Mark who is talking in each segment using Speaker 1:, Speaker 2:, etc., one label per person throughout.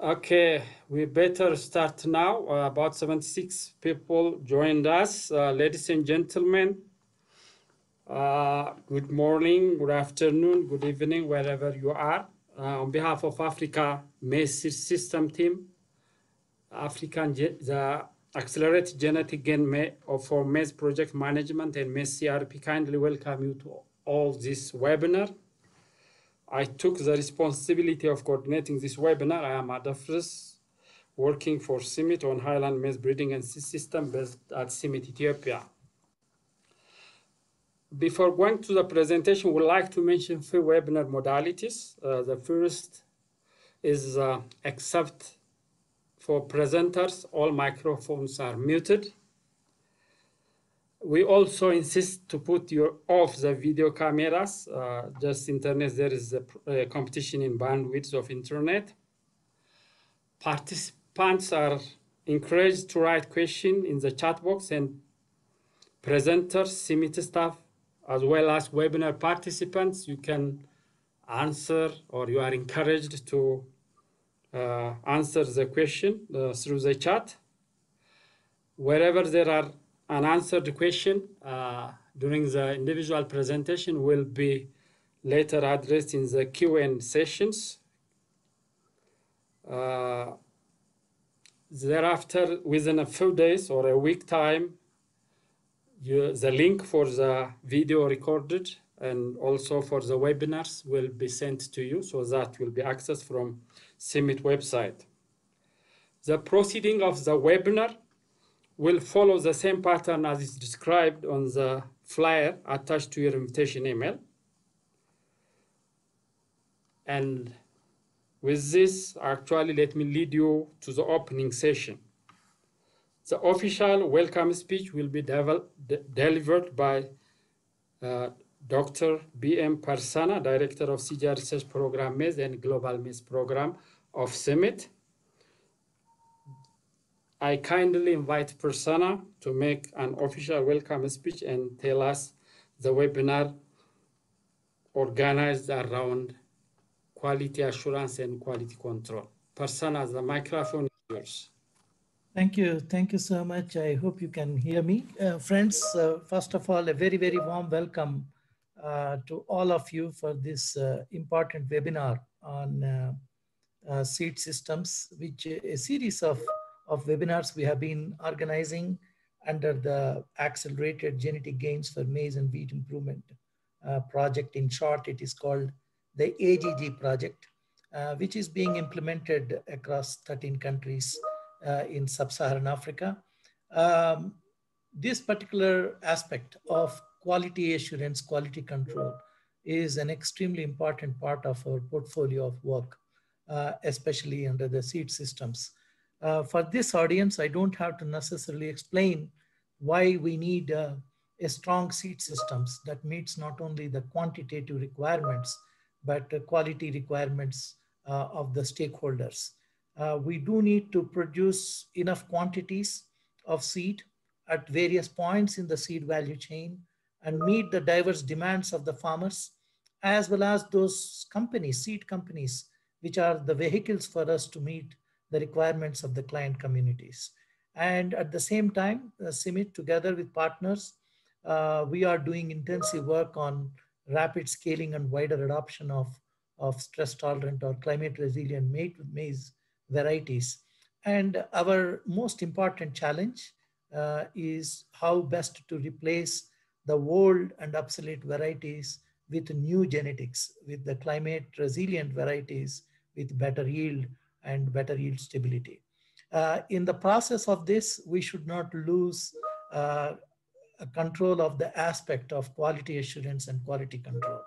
Speaker 1: Okay, we better start now. Uh, about 76 people joined us. Uh, ladies and gentlemen, uh, good morning, good afternoon, good evening, wherever you are. Uh, on behalf of Africa Maize System Team, African the Accelerated Genetic Gain for Maize Project Management and Maize CRP kindly welcome you to all this webinar. I took the responsibility of coordinating this webinar. I am Adefris, working for CIMMYT on Highland Maize Breeding and System based at CIMMYT Ethiopia. Before going to the presentation, we'd like to mention three webinar modalities. Uh, the first is uh, except for presenters, all microphones are muted. We also insist to put your off the video cameras. Uh, just internet, there is a, a competition in bandwidth of internet. Participants are encouraged to write questions in the chat box and presenters, CIMMYT staff, as well as webinar participants, you can answer or you are encouraged to uh, answer the question uh, through the chat. Wherever there are unanswered question uh, during the individual presentation will be later addressed in the Q&A sessions. Uh, thereafter, within a few days or a week time, you, the link for the video recorded and also for the webinars will be sent to you so that will be accessed from CIMMYT website. The proceeding of the webinar will follow the same pattern as is described on the flyer attached to your invitation email. And with this, actually, let me lead you to the opening session. The official welcome speech will be de delivered by uh, Dr. B.M. Prasanna, Director of CGI Research Program Maize and Global Maize Program of CIMMYT. I kindly invite Prasanna to make an official welcome speech and tell us the webinar organized around quality assurance and quality control. Prasanna, the microphone is yours.
Speaker 2: Thank you. Thank you so much. I hope you can hear me. Uh, friends, uh, first of all, a very, very warm welcome uh, to all of you for this uh, important webinar on uh, uh, seed systems, which a series of of webinars we have been organizing under the Accelerated Genetic Gains for Maize and Wheat Improvement uh, project. In short, it is called the AGG project, uh, which is being implemented across 13 countries uh, in sub-Saharan Africa. Um, this particular aspect of quality assurance, quality control is an extremely important part of our portfolio of work, uh, especially under the seed systems. Uh, for this audience, I don't have to necessarily explain why we need uh, a strong seed systems that meets not only the quantitative requirements, but the quality requirements uh, of the stakeholders. Uh, we do need to produce enough quantities of seed at various points in the seed value chain and meet the diverse demands of the farmers, as well as those companies, seed companies, which are the vehicles for us to meet the requirements of the client communities. And at the same time, uh, CIMMYT together with partners, uh, we are doing intensive work on rapid scaling and wider adoption of, of stress tolerant or climate resilient maize varieties. And our most important challenge uh, is how best to replace the old and obsolete varieties with new genetics, with the climate resilient varieties with better yield and better yield stability. Uh, in the process of this, we should not lose uh, control of the aspect of quality assurance and quality control.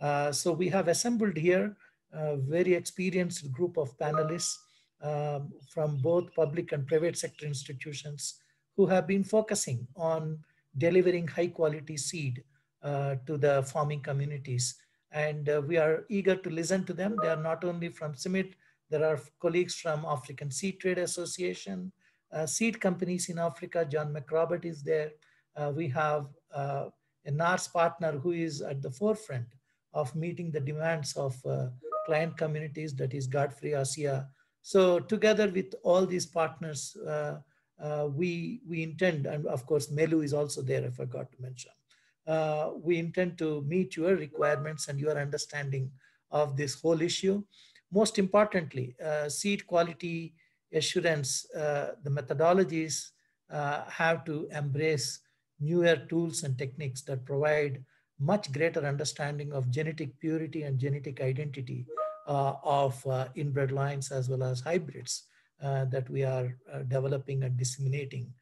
Speaker 2: Uh, so we have assembled here a very experienced group of panelists um, from both public and private sector institutions who have been focusing on delivering high quality seed uh, to the farming communities. And uh, we are eager to listen to them. They are not only from CIMMYT, there are colleagues from African Seed Trade Association, uh, seed companies in Africa. John MacRobert is there. Uh, we have uh, a NARS partner who is at the forefront of meeting the demands of uh, client communities, that is Godfrey Asea So together with all these partners, uh, uh, we, we intend, and of course, Melu is also there, I forgot to mention. We intend to meet your requirements and your understanding of this whole issue. Most importantly, uh, seed quality assurance, uh, the methodologies uh, have to embrace newer tools and techniques that provide much greater understanding of genetic purity and genetic identity uh, of uh, inbred lines as well as hybrids uh, that we are developing and disseminating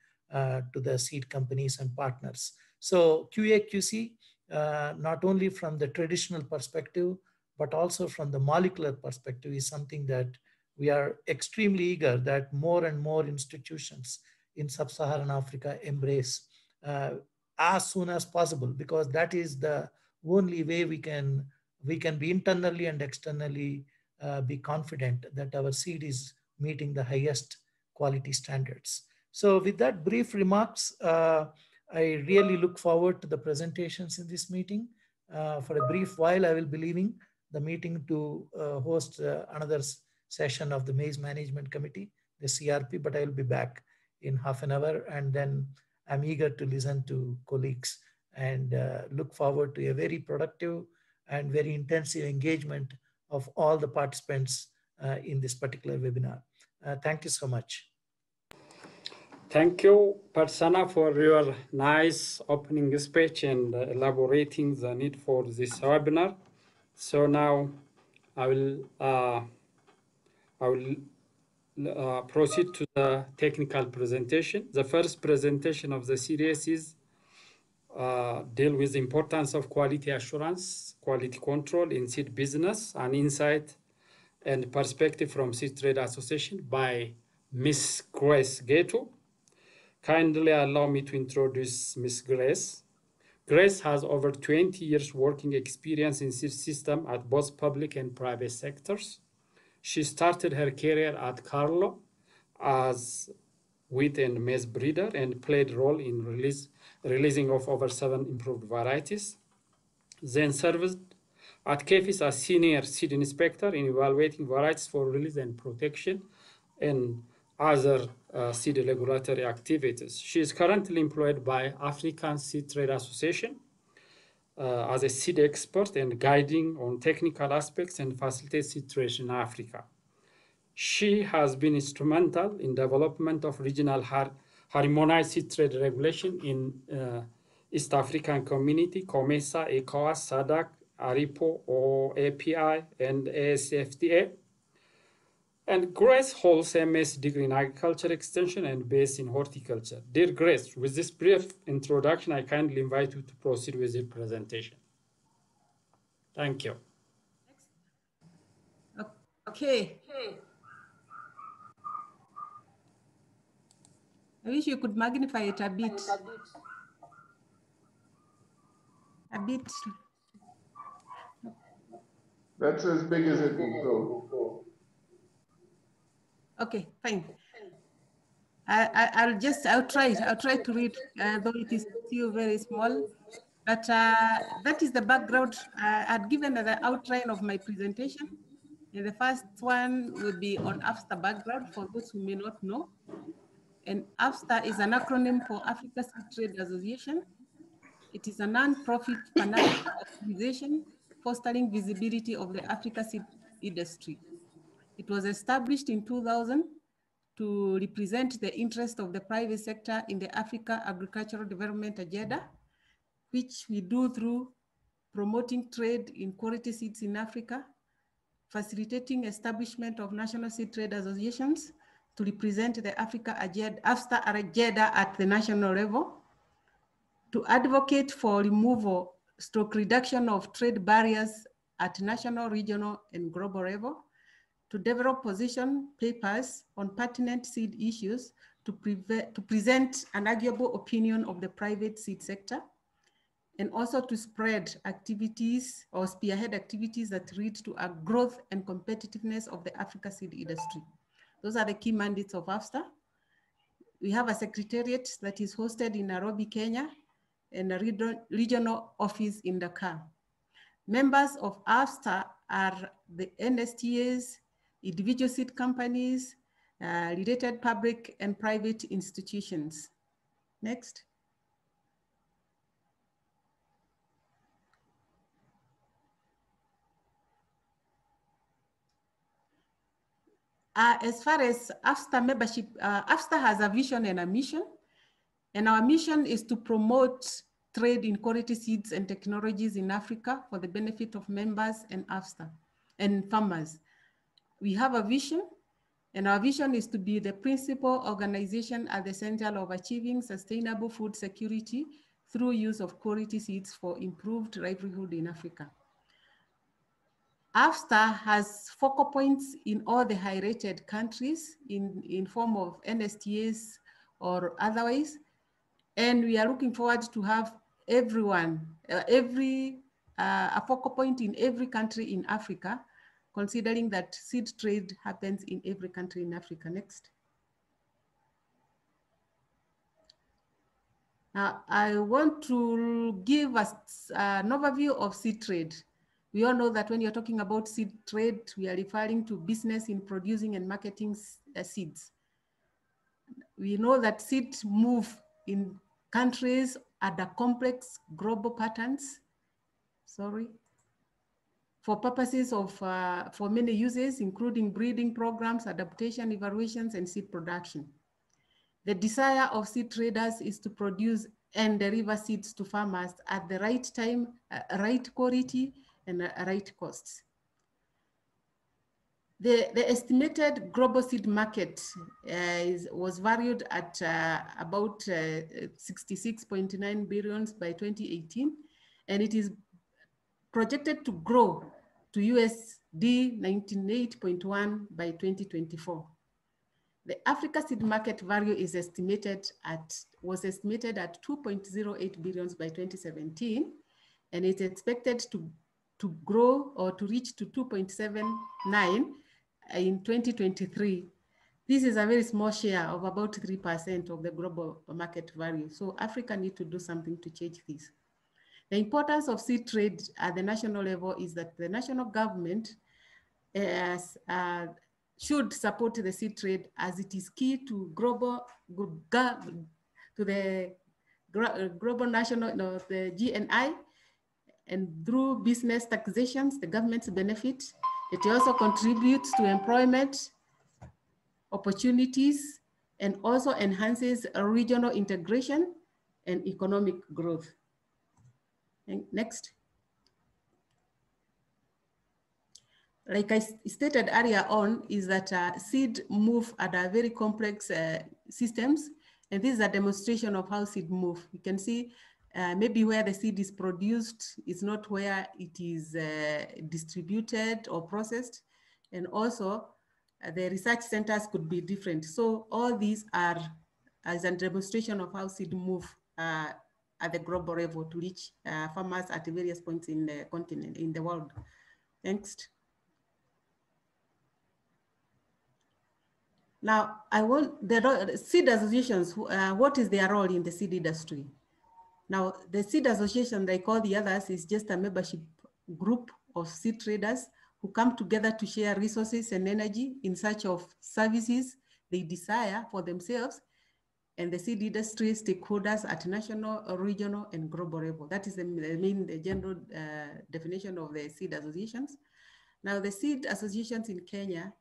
Speaker 2: to the seed companies and partners. So QA QC, not only from the traditional perspective, but also from the molecular perspective is something that we are extremely eager that more and more institutions in sub-Saharan Africa embrace as soon as possible because that is the only way we can we can be internally and externally uh, be confident that our seed is meeting the highest quality standards. So with that brief remarks, uh, I really look forward to the presentations in this meeting. Uh, for a brief while, I will be leaving the meeting to uh, host uh, another session of the Maize Management Committee, the CRP, but I will be back in half an hour and then I'm eager to listen to colleagues and uh, look forward to a very productive and very intensive engagement of all the participants in this particular webinar. Thank you so much.
Speaker 1: Thank you, Prasanna, for your nice opening speech and elaborating the need for this webinar. So now I will uh, I will uh, proceed to the technical presentation. The first presentation of the series is uh, deal with the importance of quality assurance, quality control in seed business, and insight and perspective from Seed Trade Association by Miss Grace Geto. Kindly allow me to introduce Miss Grace. Grace has over 20 years working experience in this system at both public and private sectors. She started her career at KALRO as wheat and maize breeder and played role in release, releasing of over seven improved varieties. Then served at KEPHIS as senior seed inspector in evaluating varieties for release and protection and other uh, seed regulatory activities. She is currently employed by African Seed Trade Association uh, as a seed expert and guiding on technical aspects and facilitate seed trade in Africa. She has been instrumental in development of regional har harmonized seed trade regulation in uh, East African Community, COMESA, ECOWAS, SADC, ARIPO, OAPI, and ASFTA. And Grace holds MS degree in agriculture extension and based in horticulture. Dear Grace, with this brief introduction, I kindly invite you to proceed with your presentation. Thank you.
Speaker 3: Okay. okay. I wish you could magnify it a bit. A bit.
Speaker 4: That's as big as it will go.
Speaker 3: Okay, fine. I, I, will just, I'll try, I'll try to read, uh, though it is still very small. But uh, that is the background. Uh, I'd given the outline of my presentation. And the first one will be on AFSTA background for those who may not know. And AFSTA is an acronym for Africa Seed Trade Association. It is a non-profit financial organization fostering visibility of the Africa seed industry. It was established in 2000 to represent the interest of the private sector in the Africa Agricultural Development Agenda, which we do through promoting trade in quality seeds in Africa, facilitating establishment of national seed trade associations to represent the Africa agenda, AFSTA agenda at the national level, to advocate for removal stroke reduction of trade barriers at national, regional, and global level, to develop position papers on pertinent seed issues to, to present an arguable opinion of the private seed sector, and also to spread activities or spearhead activities that lead to a growth and competitiveness of the Africa seed industry. Those are the key mandates of AFSTA. We have a secretariat that is hosted in Nairobi, Kenya, and a regional office in Dakar. Members of AFSTA are the NSTAs, individual seed companies, uh, related public and private institutions. Next. Uh, as far as AFSTA membership, uh, AFSTA has a vision and a mission. And our mission is to promote trade in quality seeds and technologies in Africa for the benefit of members and AFSTA and farmers. We have a vision, and our vision is to be the principal organization at the center of achieving sustainable food security through use of quality seeds for improved livelihood in Africa. AFSTA has focal points in all the high-rated countries in, in form of NSTAs or otherwise. And we are looking forward to have everyone, uh, every, uh, a focal point in every country in Africa, considering that seed trade happens in every country in Africa. Next. Now, I want to give us an overview of seed trade. We all know that when you're talking about seed trade, we are referring to business in producing and marketing uh, seeds. We know that seeds move in countries under complex global patterns, sorry, for purposes of, uh, for many uses, including breeding programs, adaptation, evaluations, and seed production. The desire of seed traders is to produce and deliver seeds to farmers at the right time, uh, right quality, and uh, right costs. The, the estimated global seed market uh, is, was valued at uh, about 66.9 billions by 2018, and it is projected to grow to USD 98.1 by 2024. The Africa seed market value is estimated at, was estimated at 2.08 billions by 2017, and it's expected to, to grow or to reach to 2.79 in 2023. This is a very small share of about 3% of the global market value. So Africa need to do something to change this. The importance of sea trade at the national level is that the national government uh, should support the sea trade as it is key to global to the global national no, the GNI and through business taxations the government's benefit it also contributes to employment opportunities and also enhances regional integration and economic growth. Next. Like I stated earlier on, is that uh, seed move at a very complex uh, systems, and this is a demonstration of how seed move. You can see uh, maybe where the seed is produced is not where it is uh, distributed or processed. And also uh, the research centers could be different. So all these are as a demonstration of how seed move uh, at the global level to reach uh, farmers at various points in the continent, in the world. Next. Now, I want the seed associations, uh, what is their role in the seed industry? Now, the seed association, like all the others, is just a membership group of seed traders who come together to share resources and energy in search of services they desire for themselves and the seed industry stakeholders at national, regional, and global level. That is the main, the general uh, definition of the seed associations. Now, the seed associations in Kenya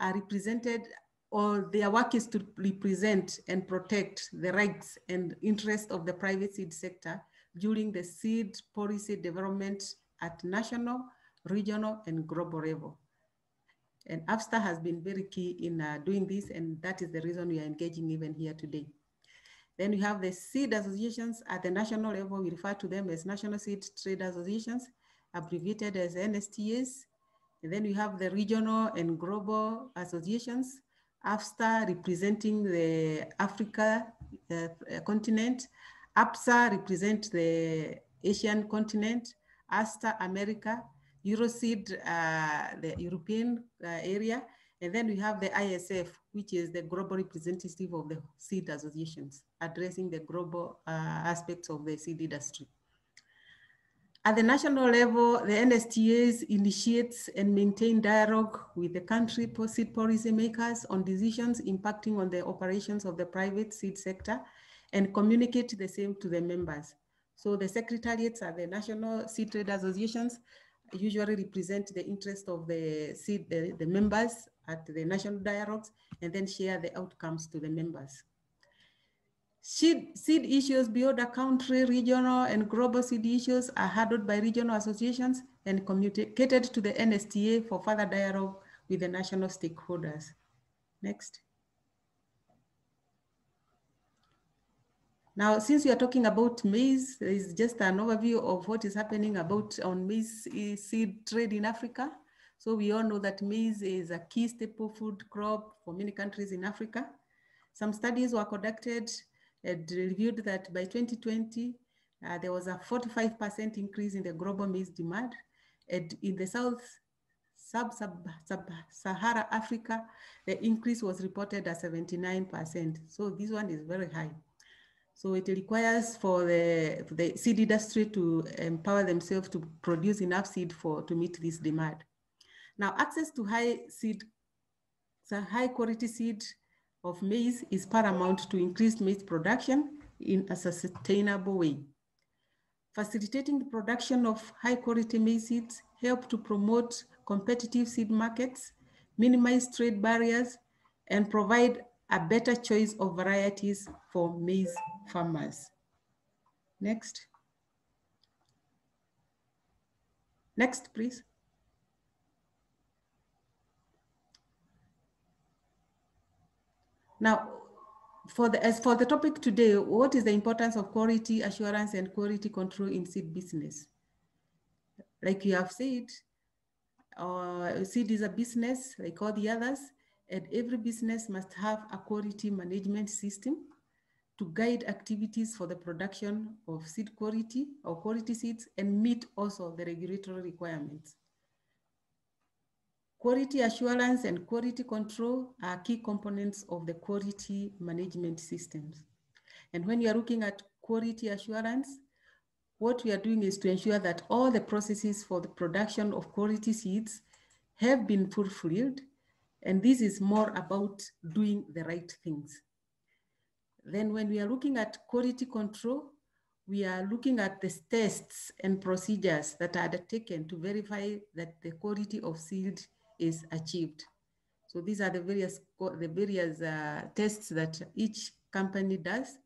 Speaker 3: are represented or their work is to represent and protect the rights and interests of the private seed sector during the seed policy development at national, regional, and global level. And AFSTA has been very key in uh, doing this, and that is the reason we are engaging even here today. Then we have the seed associations at the national level. We refer to them as National Seed Trade Associations, abbreviated as NSTAs. And then we have the regional and global associations AFSTA representing the Africa uh, continent, APSA represent the Asian continent, ASTA America, Euroseed, uh, the European uh, area, and then we have the ISF, which is the global representative of the seed associations, addressing the global uh, aspects of the seed industry. At the national level, the NSTAs initiates and maintain dialogue with the country seed policy makers on decisions impacting on the operations of the private seed sector and communicate the same to the members. So the secretariats at the national seed trade associations usually represent the interest of the seed, the, the members at the national dialogues and then share the outcomes to the members. Seed, seed issues beyond the country, regional and global seed issues are handled by regional associations and communicated to the NSTA for further dialogue with the national stakeholders. Next. Now, since we are talking about maize, is just an overview of what is happening about on maize seed trade in Africa. So we all know that maize is a key staple food crop for many countries in Africa. Some studies were conducted and reviewed that by 2020, uh, there was a 45% increase in the global maize demand. And in the South Sub-Sahara Africa, the increase was reported at 79%. So this one is very high. So it requires for the, the seed industry to empower themselves to produce enough seed for to meet this demand. Now, access to high seed, so high quality seed of maize is paramount to increase maize production in a sustainable way. Facilitating the production of high quality maize seeds help to promote competitive seed markets, minimize trade barriers, and provide a better choice of varieties for maize farmers. Next. Next, please. Now, for the, as for the topic today, what is the importance of quality assurance and quality control in seed business? Like you have said, uh, seed is a business like all the others, and every business must have a quality management system to guide activities for the production of seed quality or quality seeds and meet also the regulatory requirements. Quality assurance and quality control are key components of the quality management systems. And when you're looking at quality assurance, what we are doing is to ensure that all the processes for the production of quality seeds have been fulfilled. And this is more about doing the right things. Then when we are looking at quality control, we are looking at the tests and procedures that are taken to verify that the quality of seed is achieved. So these are the various, the various uh, tests that each company does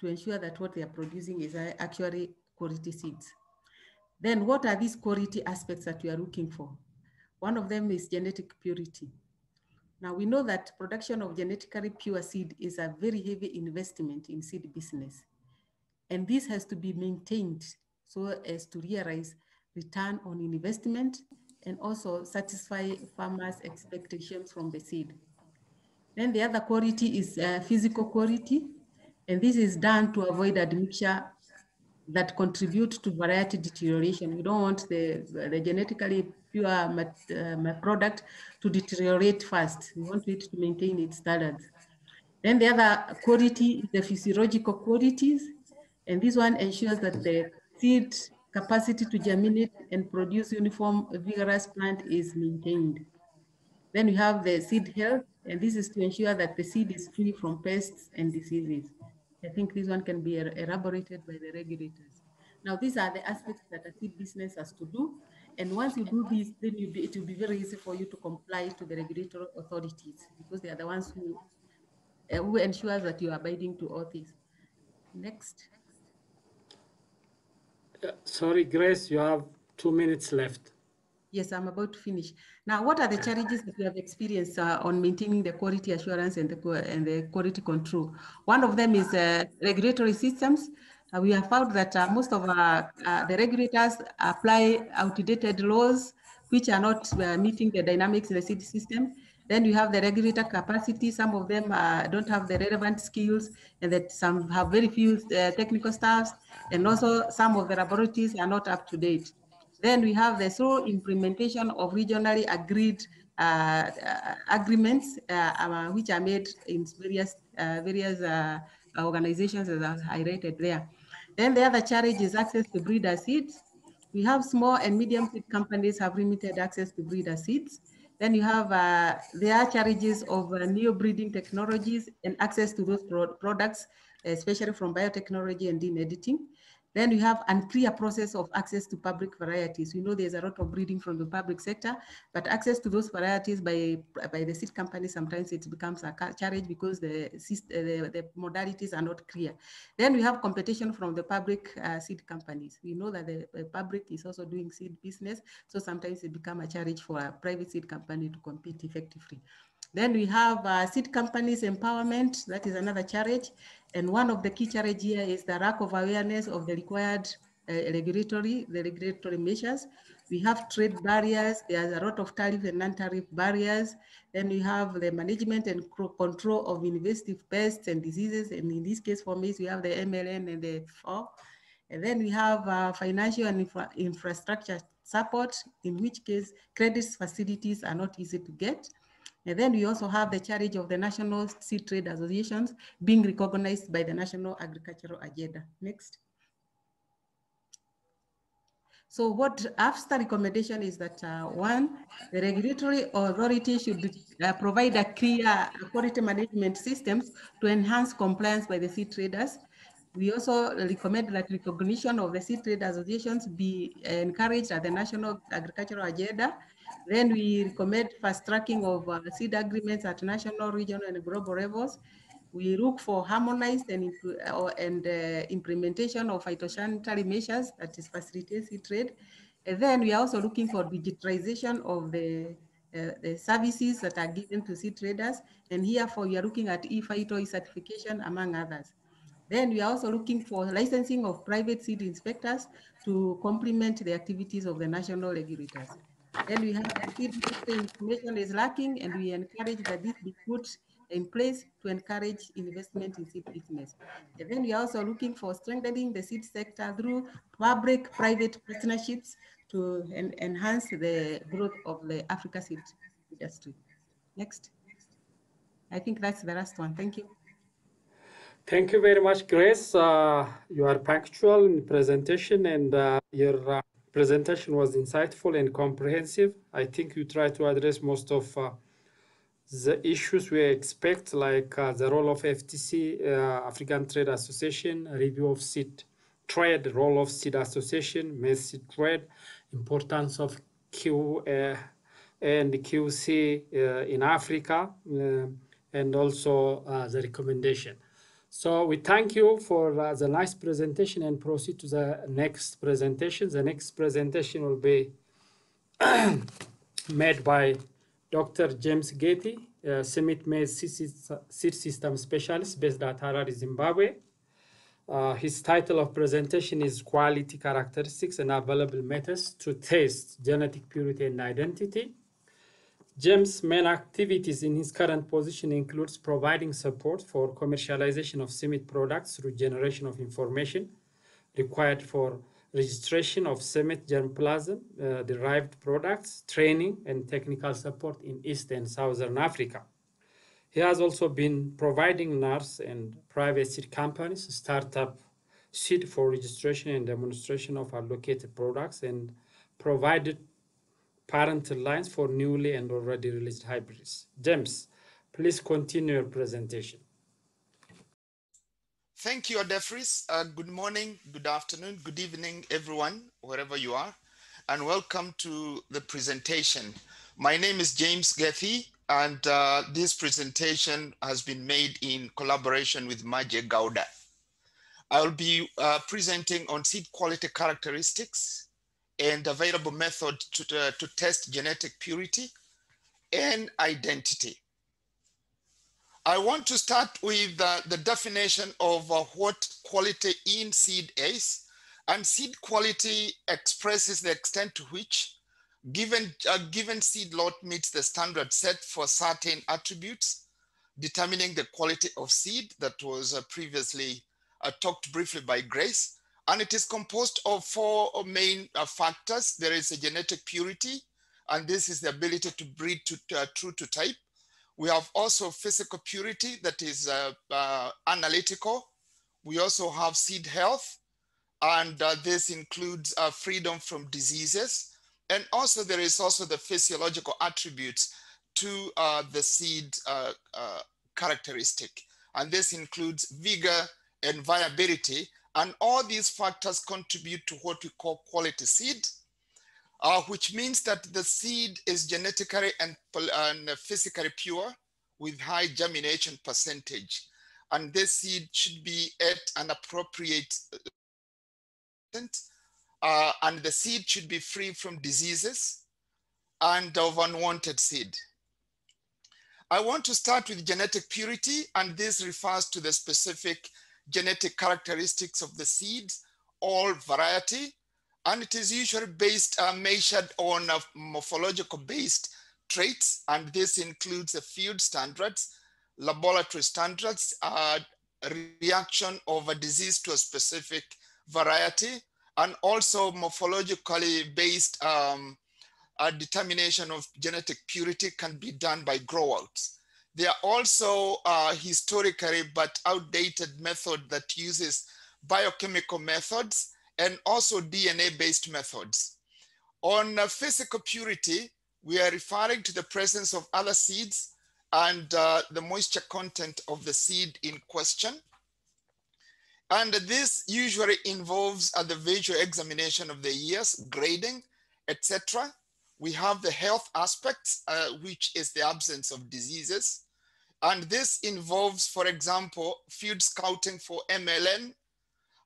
Speaker 3: to ensure that what they are producing is actually quality seeds. Then what are these quality aspects that we are looking for? One of them is genetic purity. Now we know that production of genetically pure seed is a very heavy investment in seed business. And this has to be maintained so as to realize return on investment and also satisfy farmers' expectations from the seed. Then the other quality is uh, physical quality, and this is done to avoid admixture that contribute to variety deterioration. We don't want the, the genetically pure uh, product to deteriorate fast. We want it to maintain its standards. Then the other quality the physiological qualities, and this one ensures that the seed capacity to germinate and produce uniform vigorous plant is maintained. Then we have the seed health, and this is to ensure that the seed is free from pests and diseases. I think this one can be elaborated by the regulators. Now, these are the aspects that a seed business has to do. And once you do this, then be, it will be very easy for you to comply to the regulatory authorities because they are the ones who, uh, who ensures that you are abiding to all this. Next.
Speaker 1: Uh, sorry, Grace, you have two minutes left.
Speaker 3: Yes, I'm about to finish. Now, what are the challenges that you have experienced uh, on maintaining the quality assurance and the, and the quality control? One of them is uh, regulatory systems. Uh, we have found that uh, most of our, uh, the regulators apply outdated laws, which are not uh, meeting the dynamics in the city system. Then you have the regulator capacity. Some of them don't have the relevant skills and that some have very few technical staffs. And also some of the laboratories are not up to date. Then we have the slow implementation of regionally agreed uh, uh, agreements, uh, which are made in various various organizations as I highlighted there. Then the other challenge is access to breeder seeds. We have small and medium seed companies have limited access to breeder seeds. Then you have, uh, there are challenges of uh, new breeding technologies and access to those pro products, especially from biotechnology and gene editing. Then we have unclear process of access to public varieties. We know there's a lot of breeding from the public sector, but access to those varieties by, by the seed companies, sometimes it becomes a challenge because the, the, the modalities are not clear. Then we have competition from the public uh, seed companies. We know that the, public is also doing seed business, so sometimes it becomes a challenge for a private seed company to compete effectively. Then we have uh, seed companies empowerment. That is another challenge. And one of the key challenges here is the lack of awareness of the required uh, regulatory, the regulatory measures. We have trade barriers. There's a lot of tariff and non-tariff barriers. Then we have the management and control of invasive pests and diseases. And in this case, for me, we have the MLN and the FO. And then we have uh, financial and infra infrastructure support, in which case credits facilities are not easy to get. And then we also have the challenge of the National Seed Trade Associations being recognized by the National Agricultural Agenda. Next. So what AFSTA recommendation is that uh, one, the regulatory authority should uh, provide a clear quality management systems to enhance compliance by the seed traders. We also recommend that recognition of the seed trade associations be encouraged at the National Agricultural Agenda then we recommend fast tracking of uh, seed agreements at national, regional, and global levels. We look for harmonized and, and uh, implementation of phytosanitary measures that is facilitate seed trade. And then we are also looking for digitalization of the, uh, the services that are given to seed traders. And herefore, we are looking at e-phyto certification, among others. Then we are also looking for licensing of private seed inspectors to complement the activities of the national regulators. Then we have the information is lacking and we encourage that this be put in place to encourage investment in seed business. And then we are also looking for strengthening the seed sector through public-private partnerships to en enhance the growth of the Africa seed industry. Next. I think that's the last one. Thank you.
Speaker 1: Thank you very much, Grace. Uh, you are punctual in presentation and uh, your uh, presentation was insightful and comprehensive. I think you try to address most of uh, the issues we expect, like uh, the role of FTC, uh, African Trade Association, review of seed trade, role of seed association, seed trade, importance of Q uh, and QC uh, in Africa, uh, and also the recommendation. So we thank you for uh, the nice presentation and proceed to the next presentation. The next presentation will be made by Dr. James Gethi, CIMMYT Maize Seed System Specialist based at Harare, Zimbabwe. Uh, his title of presentation is Quality Characteristics and Available Methods to Test Genetic Purity and Identity. James' main activities in his current position includes providing support for commercialization of CIMMYT products through generation of information required for registration of CIMMYT germplasm uh, derived products, training and technical support in East and Southern Africa. He has also been providing NARS and private seed companies startup seed for registration and demonstration of allocated products and provided parental lines for newly and already released hybrids. James, please continue your presentation.
Speaker 5: Thank you, Adefris. Uh, good morning, good afternoon, good evening, everyone, wherever you are, and welcome to the presentation. My name is James Gethi, and uh, this presentation has been made in collaboration with Manje Gowda. I'll be uh, presenting on seed quality characteristics, and available method to, uh, to test genetic purity and identity. I want to start with uh, the definition of uh, what quality in seed is. And seed quality expresses the extent to which given, a given seed lot meets the standard set for certain attributes, determining the quality of seed that was uh, previously uh, talked briefly by Grace. And it is composed of four main uh, factors. There is a genetic purity, and this is the ability to breed to, uh, true to type. We have also physical purity that is uh, uh, analytical. We also have seed health, And uh, this includes uh, freedom from diseases. And also there is also the physiological attributes to the seed characteristic. And this includes vigor and viability. And all these factors contribute to what we call quality seed, uh, which means that the seed is genetically and, and physically pure with high germination percentage. And this seed should be at an appropriate uh, and the seed should be free from diseases and of unwanted seed. I want to start with genetic purity, and this refers to the specific genetic characteristics of the seeds all variety. And it is usually based, uh, measured on uh, morphological based traits. And this includes the field standards, laboratory standards, uh, reaction of a disease to a specific variety, and also morphologically based um, determination of genetic purity can be done by growouts. There are also uh, historically but outdated method that uses biochemical methods and also DNA-based methods. On uh, physical purity, we are referring to the presence of other seeds and uh, the moisture content of the seed in question. And this usually involves uh, the visual examination of the ears, grading, etc. We have the health aspects, uh, which is the absence of diseases. And this involves, for example, field scouting for MLN,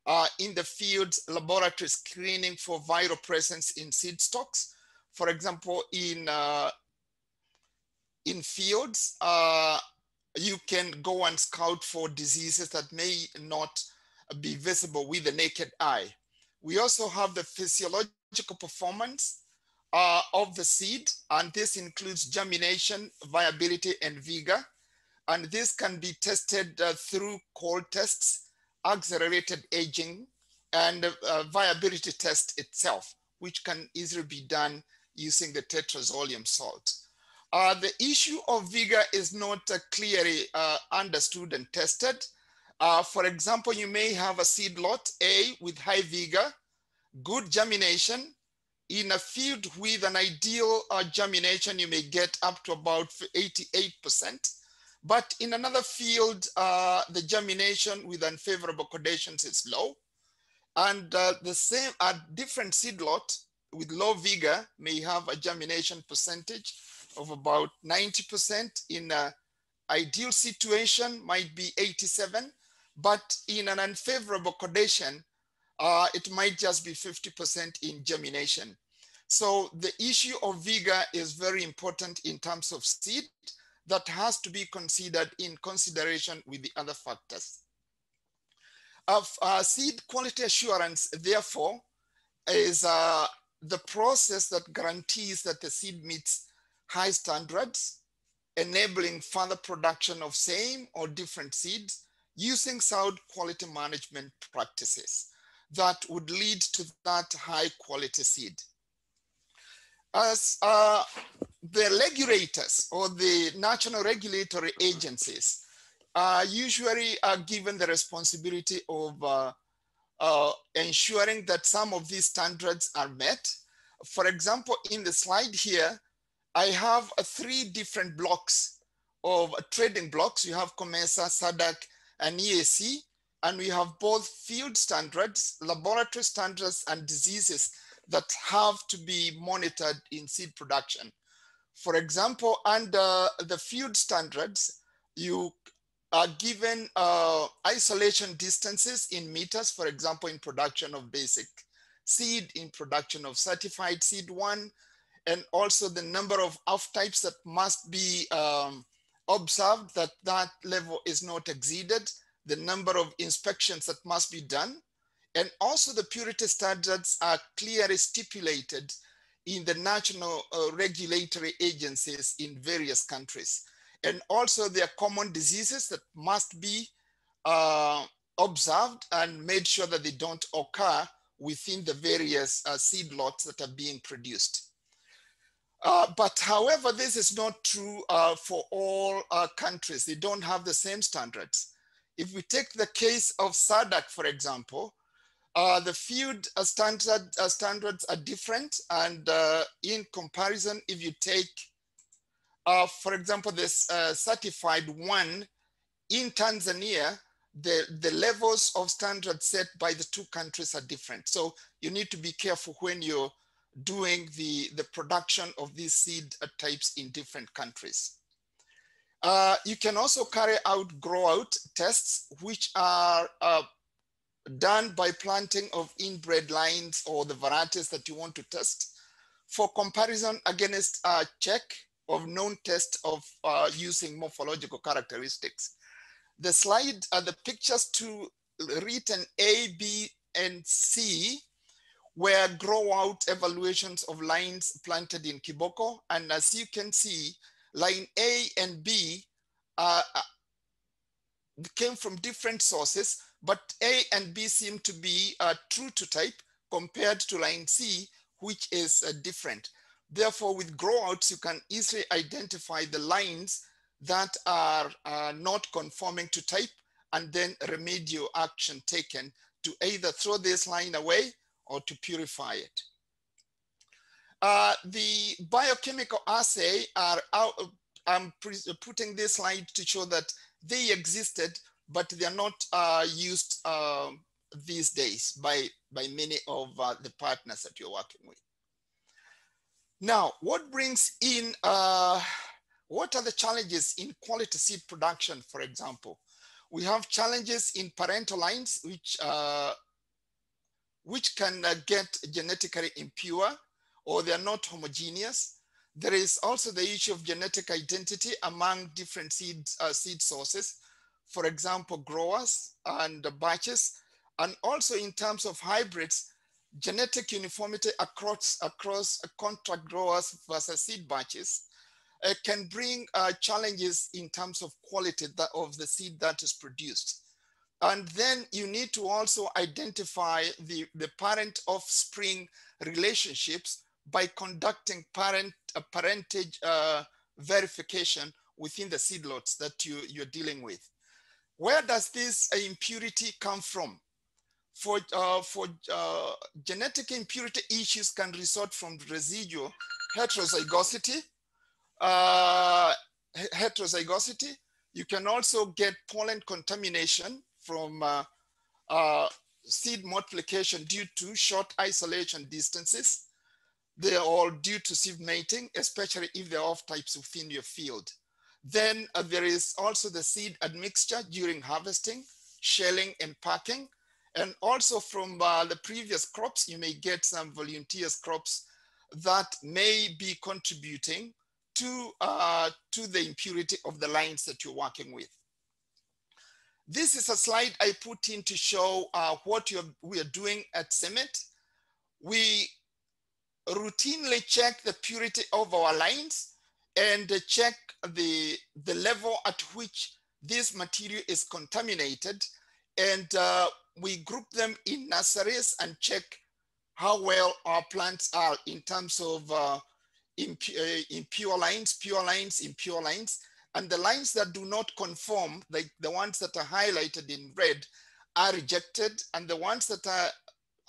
Speaker 5: uh, in the field laboratory screening for viral presence in seed stocks. For example, in, uh, in fields, uh, you can go and scout for diseases that may not be visible with the naked eye. We also have the physiological performance uh, of the seed, and this includes germination, viability, and vigor. And this can be tested uh, through cold tests, accelerated aging, and uh, viability test itself, which can easily be done using the tetrazolium salt. Uh, the issue of vigor is not uh, clearly uh, understood and tested. Uh, for example, you may have a seed lot A with high vigor, good germination. In a field with an ideal uh, germination, you may get up to about 88%. But in another field, uh, the germination with unfavorable conditions is low. And uh, the same, a different seed lot with low vigor may have a germination percentage of about 90%. In an ideal situation might be 87 but in an unfavorable condition, uh, it might just be 50% in germination. So the issue of vigor is very important in terms of seed that has to be considered in consideration with the other factors. Of uh, seed quality assurance, therefore, is uh, the process that guarantees that the seed meets high standards, enabling further production of same or different seeds, using sound quality management practices that would lead to that high quality seed. As uh, the regulators or the national regulatory agencies are usually are given the responsibility of uh, uh, ensuring that some of these standards are met. For example, in the slide here, I have three different blocks of trading blocks. You have COMESA, SADC, and EAC, and we have both field standards, laboratory standards, and diseases that have to be monitored in seed production. For example, under the field standards, you are given uh, isolation distances in meters, for example, in production of basic seed, in production of certified seed one, and also the number of off types that must be um, observed that that level is not exceeded, the number of inspections that must be done, and also the purity standards are clearly stipulated in the national uh, regulatory agencies in various countries. And also there are common diseases that must be uh, observed and made sure that they don't occur within the various uh, seed lots that are being produced. Uh, but however, this is not true uh, for all uh, countries. They don't have the same standards. If we take the case of SADC, for example, Uh, the field uh, standard, uh, standards are different. And uh, in comparison, if you take, uh, for example, this uh, certified one in Tanzania, the, the levels of standards set by the two countries are different. So you need to be careful when you're doing the, the production of these seed types in different countries. Uh, you can also carry out grow out tests, which are uh, done by planting of inbred lines or the varieties that you want to test for comparison against a check of known test of uh, using morphological characteristics. The slide are the pictures to written A, B, and C were grow out evaluations of lines planted in Kiboko. And as you can see, line A and B uh, came from different sources, but A and B seem to be uh, true to type compared to line C, which is uh, different. Therefore, with growouts, you can easily identify the lines that are uh, not conforming to type and then remedial action taken to either throw this line away or to purify it. Uh, the biochemical assay are out, I'm putting this slide to show that they existed, but they are not uh, used uh, these days by, by many of uh, the partners that you're working with. Now, what brings in, uh, what are the challenges in quality seed production, for example? We have challenges in parental lines, which uh, which can get genetically impure or they're not homogeneous. There is also the issue of genetic identity among different seed, uh, seed sources. For example, growers and batches. And also in terms of hybrids, genetic uniformity across, across contract growers versus seed batches uh, can bring uh, challenges in terms of quality that, of the seed that is produced. And then you need to also identify the, the parent offspring relationships by conducting parent uh, parentage uh, verification within the seedlots that you, you're dealing with. Where does this impurity come from? For, uh, for uh, genetic impurity issues can result from residual heterozygosity, uh, heterozygosity. You can also get pollen contamination from uh, seed multiplication due to short isolation distances. They are all due to sib mating, especially if they're off types within your field. Then uh, there is also the seed admixture during harvesting, shelling and packing. And also from uh, the previous crops, you may get some volunteers crops that may be contributing to, uh, to the impurity of the lines that you're working with. This is a slide I put in to show uh, what we are doing at CIMMYT. We routinely check the purity of our lines and check the, the level at which this material is contaminated. And uh, we group them in nurseries and check how well our plants are in terms of uh, impure, uh, impure lines, pure lines, impure lines. And the lines that do not conform, like the ones that are highlighted in red, are rejected. And the ones that are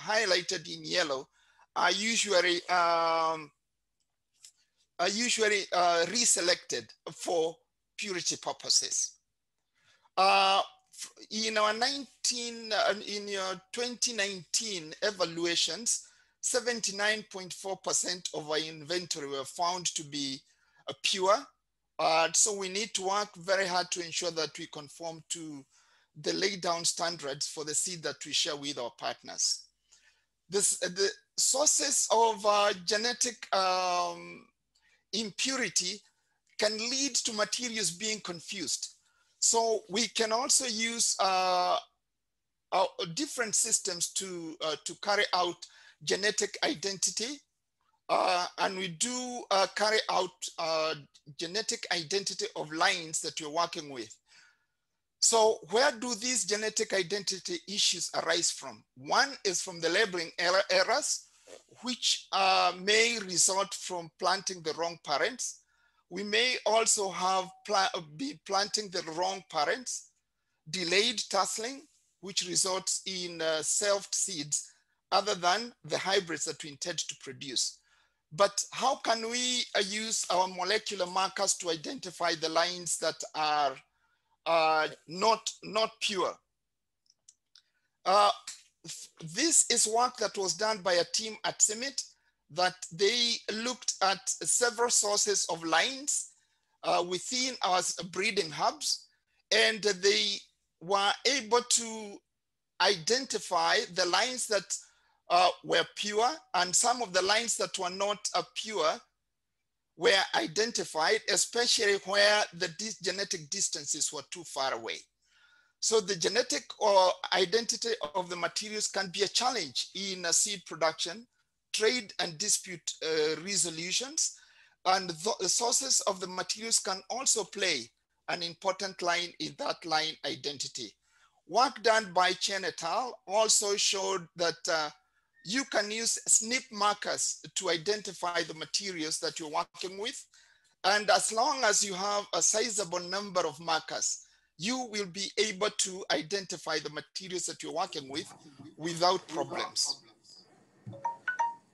Speaker 5: highlighted in yellow are usually um, are usually uh, reselected for purity purposes. Uh, in our 19, uh, in your 2019 evaluations, 79.4% of our inventory were found to be uh, pure uh, so we need to work very hard to ensure that we conform to the laid down standards for the seed that we share with our partners. This, uh, the sources of uh, genetic um, impurity can lead to materials being confused. So we can also use uh, different systems to, uh, to carry out genetic identity uh, and we do uh, carry out uh, genetic identity of lines that you're working with. So where do these genetic identity issues arise from? One is from the labeling error errors, which uh, may result from planting the wrong parents. We may also have pla be planting the wrong parents, delayed tasseling, which results in uh, self seeds other than the hybrids that we intend to produce. But how can we uh, use our molecular markers to identify the lines that are uh, not, not pure? This is work that was done by a team at CIMMYT that they looked at several sources of lines uh, within our breeding hubs and they were able to identify the lines that uh, were pure and some of the lines that were not uh, pure were identified, especially where the genetic distances were too far away. So the genetic or identity of the materials can be a challenge in seed production, trade and dispute uh, resolutions, and the sources of the materials can also play an important line in that line identity. Work done by Chen et al. also showed that uh, you can use SNP markers to identify the materials that you're working with. And as long as you have a sizable number of markers, you will be able to identify the materials that you're working with without problems.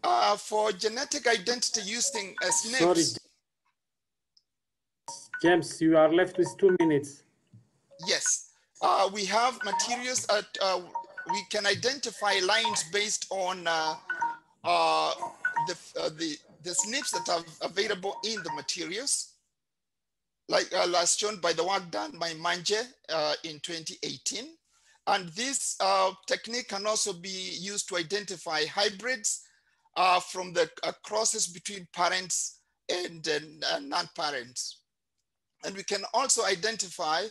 Speaker 5: Uh, for genetic identity using uh, SNPs.
Speaker 1: Sorry. James, you are left with two minutes.
Speaker 5: Yes, uh, we have materials at, uh, we can identify lines based on uh, uh the, uh, the, the SNPs that are available in the materials, like uh, last shown by the work done by Manje in 2018. And this technique can also be used to identify hybrids from the crosses between parents and non-parents. And we can also identify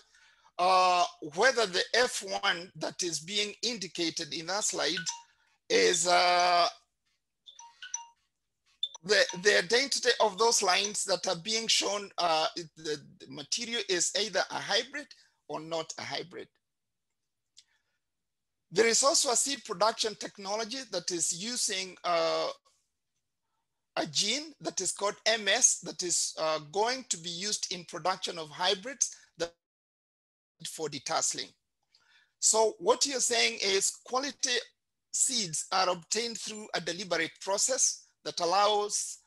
Speaker 5: uh, whether the F1 that is being indicated in that slide is uh, the, the identity of those lines that are being shown, uh, the, the material is either a hybrid or not a hybrid. There is also a seed production technology that is using uh, a gene that is called MS that is uh, going to be used in production of hybrids that for detasseling. So what you're saying is quality seeds are obtained through a deliberate process that allows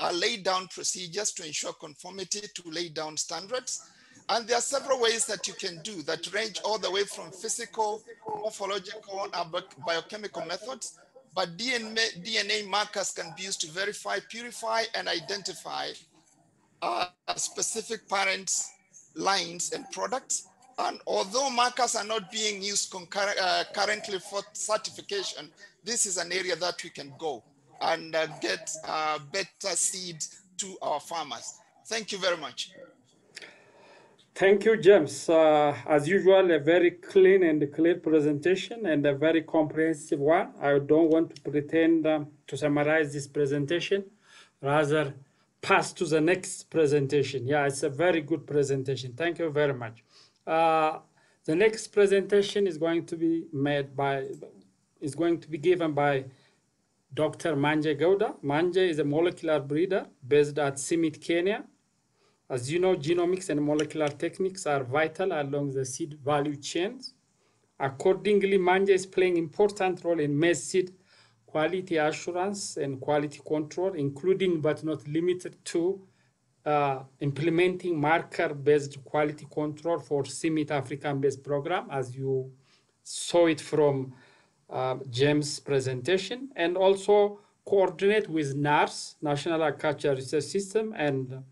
Speaker 5: uh, lay down procedures to ensure conformity to laid down standards. And there are several ways that you can do that range all the way from physical, morphological, and biochemical methods but DNA, DNA markers can be used to verify, purify, and identify uh, specific parents, lines, and products. And although markers are not being used uh, currently for certification, this is an area that we can go and uh, get uh, better seed to our farmers. Thank you very much.
Speaker 1: Thank you, James. Uh, as usual, a very clean and clear presentation and a very comprehensive one. I don't want to pretend um, to summarize this presentation, rather pass to the next presentation. Yeah, it's a very good presentation. Thank you very much. Uh, the next presentation is going to be made by, is going to be given by Dr. Manje Gowda. Manje is a molecular breeder based at CIMMYT, Kenya. As you know, genomics and molecular techniques are vital along the seed value chains. Accordingly, Manje is playing important role in maize seed quality assurance and quality control, including but not limited to uh, implementing marker-based quality control for CIMMYT African-based program, as you saw it from uh, James' presentation, and also coordinate with NARS, National Agriculture Research System, and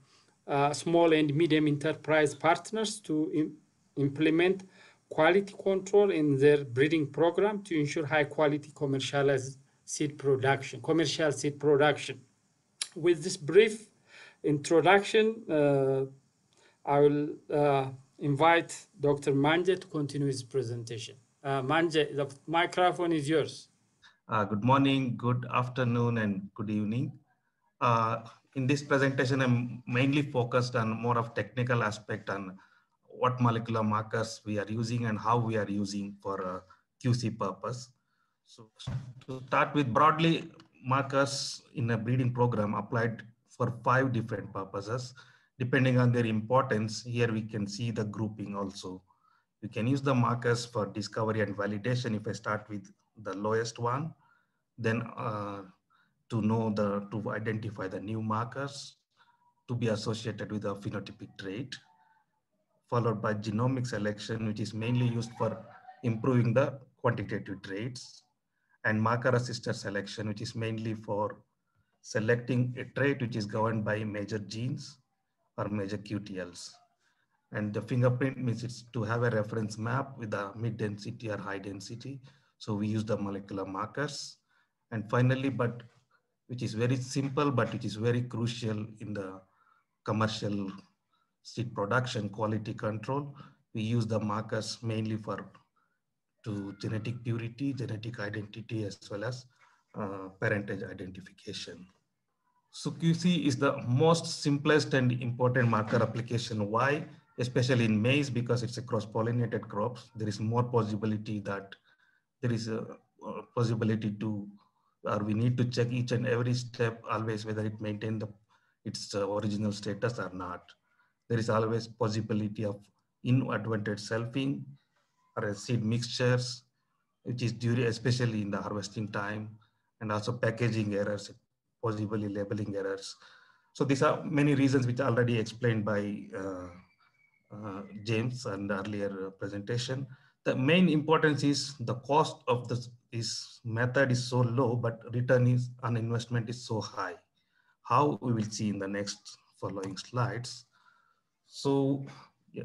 Speaker 1: uh, small and medium enterprise partners to Im implement quality control in their breeding program to ensure high quality commercialized seed production, commercial seed production. With this brief introduction, uh, I will uh, invite Dr. Manje to continue his presentation. Uh, Manje, the microphone is yours.
Speaker 6: Uh, good morning, good afternoon, and good evening. Uh, in this presentation, I'm mainly focused on more of technical aspect on what molecular markers we are using and how we are using for a QC purpose. So to start with broadly, markers in a breeding program applied for five different purposes. Depending on their importance, here we can see the grouping also You can use the markers for discovery and validation. If I start with the lowest one, then uh, to know the, to identify the new markers to be associated with a phenotypic trait, followed by genomic selection, which is mainly used for improving the quantitative traits, and marker assisted selection, which is mainly for selecting a trait which is governed by major genes or major QTLs. And the fingerprint means it's to have a reference map with a mid density or high density. So we use the molecular markers. And finally, but which is very simple, but which is very crucial in the commercial seed production quality control. We use the markers mainly for to genetic purity, genetic identity, as well as uh, parentage identification. So QC is the most simplest and important marker application. Why? Especially in maize, because it's a cross-pollinated crops, there is more possibility that there is a, possibility to, or we need to check each and every step always whether it maintain the its uh, original status or not. There is always possibility of inadvertent selfing or seed mixtures, which is during, especially in the harvesting time, and also packaging errors, possibly labeling errors. So these are many reasons which are already explained by uh, uh, James and earlier presentation. The main importance is the cost of this, this method is so low, but return is on investment is so high. How we will see in the next following slides. So yeah,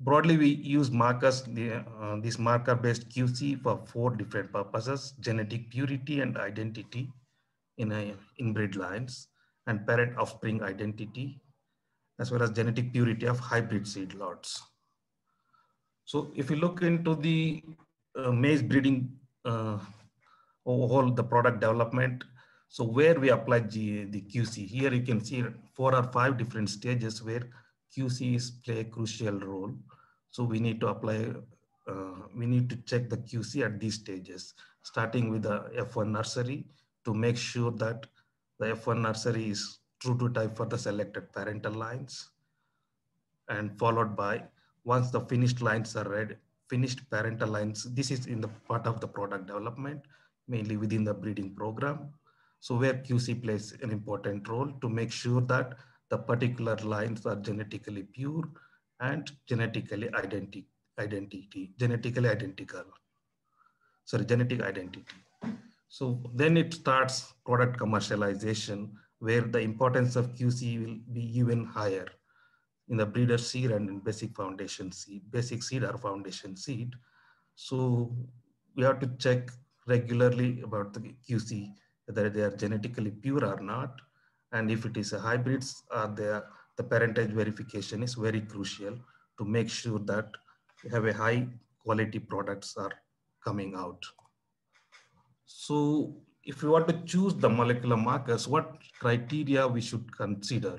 Speaker 6: broadly we use markers, uh, this marker based QC for four different purposes, genetic purity and identity in a inbred lines and parent offspring identity, as well as genetic purity of hybrid seed lots. So if you look into the uh, maize breeding uh, whole the product development, so where we apply the, the QC, here you can see four or five different stages where QCs play a crucial role. So we need to apply, uh, we need to check the QC at these stages, starting with the F1 nursery to make sure that the F1 nursery is true to type for the selected parental lines and followed by once the finished lines are read, finished parental lines, this is in the part of the product development, mainly within the breeding program. So where QC plays an important role to make sure that the particular lines are genetically pure and genetically identity, identity, genetically identical. Sorry, genetic identity. So then it starts product commercialization where the importance of QC will be even higher in the breeder seed and in basic foundation seed, basic seed or foundation seed. So we have to check regularly about the QC, whether they are genetically pure or not. And if it is a hybrids, uh, the, the parentage verification is very crucial to make sure that we have a high quality products are coming out. So if you want to choose the molecular markers, what criteria we should consider?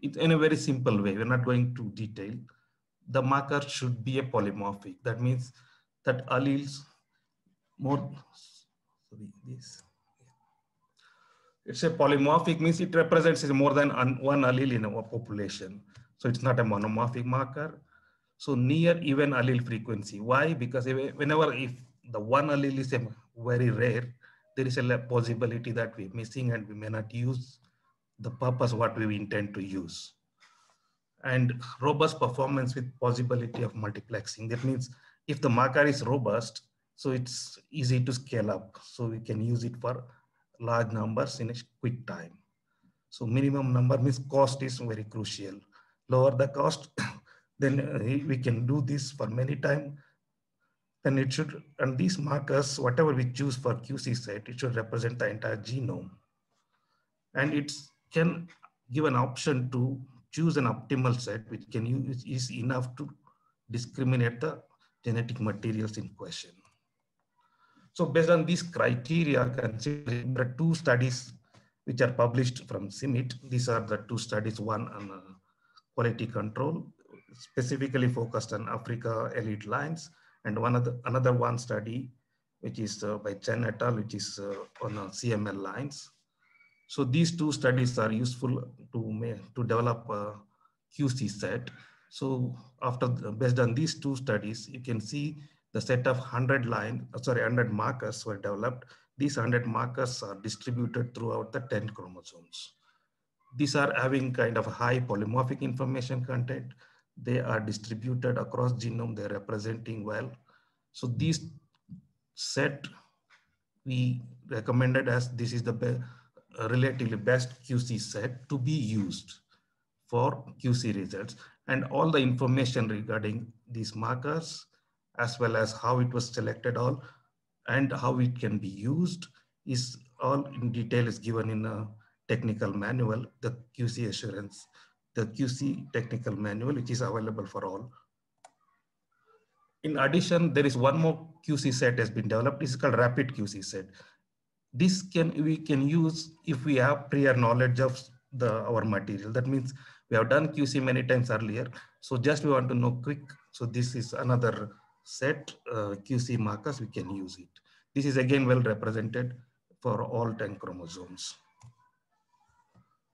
Speaker 6: It, in a very simple way, we're not going to detail. The marker should be a polymorphic. That means that alleles more, sorry, this. It's a polymorphic means it represents more than one allele in our population. So it's not a monomorphic marker. So near even allele frequency. Why? Because whenever if the one allele is very rare, there is a possibility that we're missing and we may not use the purpose what we intend to use. And robust performance with possibility of multiplexing. That means if the marker is robust, so it's easy to scale up. So we can use it for large numbers in a quick time. So minimum number means cost is very crucial. Lower the cost, then uh, we can do this for many time. Then it should, and these markers, whatever we choose for QC set, it should represent the entire genome. And it can give an option to choose an optimal set, which can use is enough to discriminate the genetic materials in question. So based on these criteria, considering there are two studies which are published from CIMMYT. These are the two studies, one on uh, quality control, specifically focused on Africa elite lines, and one other, another one study, which is uh, by Chen et al., which is uh, on uh, CML lines. So these two studies are useful to, to develop a QC set. So after the, based on these two studies, you can see the set of 100 line, uh, sorry, 100 markers were developed. These 100 markers are distributed throughout the 10 chromosomes. These are having kind of high polymorphic information content. They are distributed across genome. They're representing well. So these set we recommended as this is the be uh, relatively best QC set to be used for QC results and all the information regarding these markers as well as how it was selected all and how it can be used is all in detail is given in a technical manual, the QC assurance, the QC technical manual, which is available for all. In addition, there is one more QC set has been developed. It's called rapid QC set. This can we can use if we have prior knowledge of the our material. That means we have done QC many times earlier. So just we want to know quick. So this is another set uh, QC markers, we can use it. This is again well represented for all 10 chromosomes.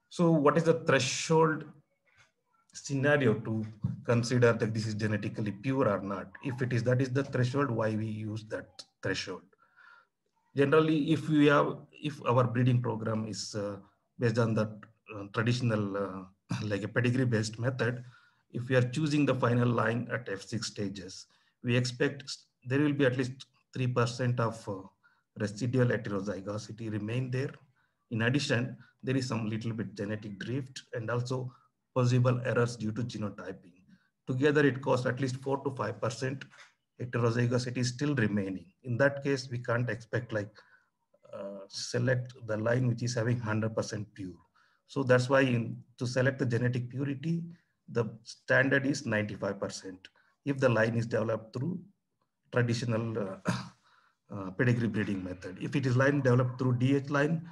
Speaker 6: So what is the threshold scenario to consider that this is genetically pure or not? If it is, that is the threshold, why we use that threshold. Generally, if we have, if our breeding program is uh, based on the uh, traditional, uh, like a pedigree based method, if we are choosing the final line at F6 stages, we expect there will be at least 3% of uh, residual heterozygosity remain there. In addition, there is some little bit genetic drift and also possible errors due to genotyping. Together, it costs at least 4 to 5% heterozygosity still remaining. In that case, we can't expect like uh, select the line which is having 100% pure. So that's why in, to select the genetic purity, the standard is 95% if the line is developed through traditional uh, uh, pedigree breeding method. If it is line developed through DH line,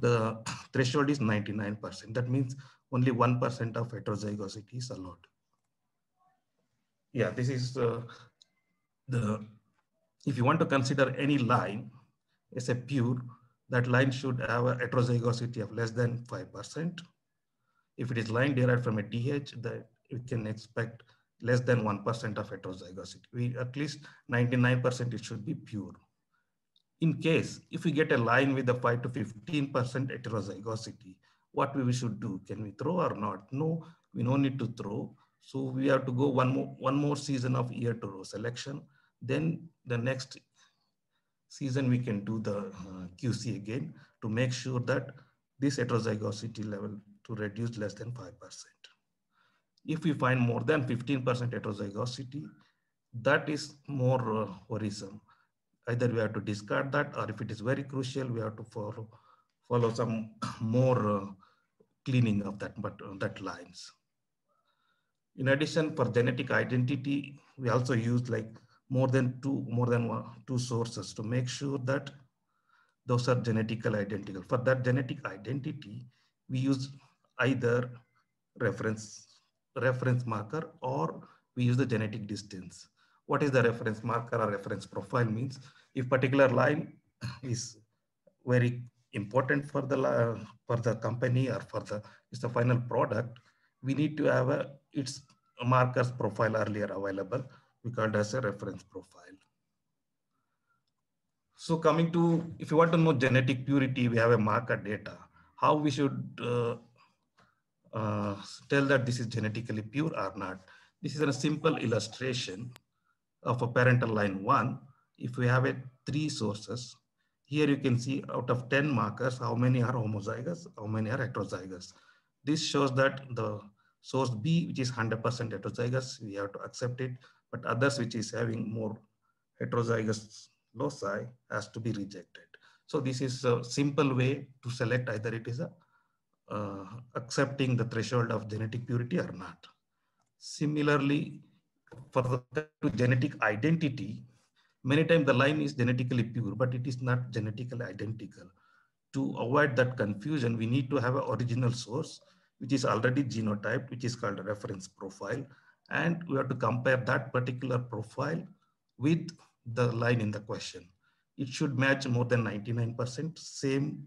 Speaker 6: the threshold is 99%. That means only 1% of heterozygosity is allowed. Yeah, this is uh, the, if you want to consider any line as a pure, that line should have a heterozygosity of less than 5%. If it is line derived from a DH, that you can expect less than 1% of heterozygosity. We at least 99% it should be pure. In case, if we get a line with a 5 to 15% heterozygosity, what we should do? Can we throw or not? No, we no need to throw. So we have to go one more, one more season of ear to row selection. Then the next season we can do the uh, QC again to make sure that this heterozygosity level to reduce less than 5%. If we find more than 15% heterozygosity, that is more uh, worrisome. Either we have to discard that or if it is very crucial, we have to follow, follow some more uh, cleaning of that, but uh, that lines. In addition, for genetic identity, we also use like more than two, more than one, two sources to make sure that those are genetically identical. For that genetic identity, we use either reference reference marker or we use the genetic distance. What is the reference marker or reference profile means? If particular line is very important for the for the company or for the it's the final product, we need to have a its markers profile earlier available. We call it as a reference profile. So coming to, if you want to know genetic purity, we have a marker data. How we should uh, uh, tell that this is genetically pure or not. This is a simple illustration of a parental line one. If we have a three sources, here you can see out of 10 markers, how many are homozygous, how many are heterozygous. This shows that the source B, which is 100% heterozygous, we have to accept it, but others which is having more heterozygous loci has to be rejected. So this is a simple way to select either it is a uh, accepting the threshold of genetic purity or not. Similarly, for the genetic identity, many times the line is genetically pure, but it is not genetically identical. To avoid that confusion, we need to have an original source, which is already genotyped, which is called a reference profile. And we have to compare that particular profile with the line in the question. It should match more than 99%, same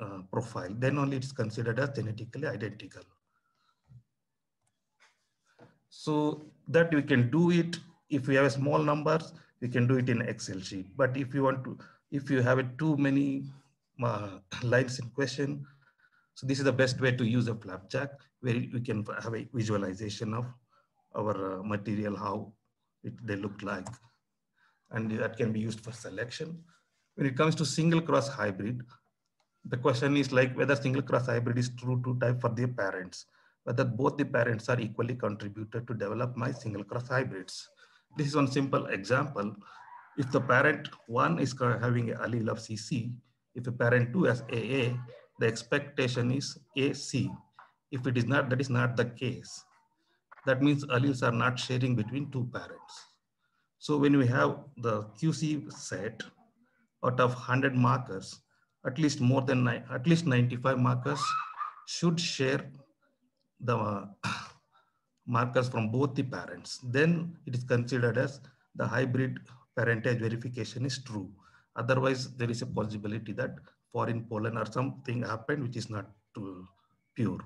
Speaker 6: uh, profile, then only it's considered as genetically identical. So that we can do it if we have a small numbers, we can do it in Excel sheet. But if you want to, if you have too many uh, lines in question, so this is the best way to use a flapjack where we can have a visualization of our uh, material, how it, they look like. And that can be used for selection. When it comes to single cross hybrid, the question is like whether single cross hybrid is true to type for their parents, whether both the parents are equally contributed to develop my single cross hybrids. This is one simple example. If the parent one is having an allele of CC, if the parent two has AA, the expectation is AC. If it is not, that is not the case. That means alleles are not sharing between two parents. So when we have the QC set out of 100 markers, at least more than at least 95 markers should share the uh, markers from both the parents. Then it is considered as the hybrid parentage verification is true. Otherwise, there is a possibility that foreign pollen or something happened which is not pure.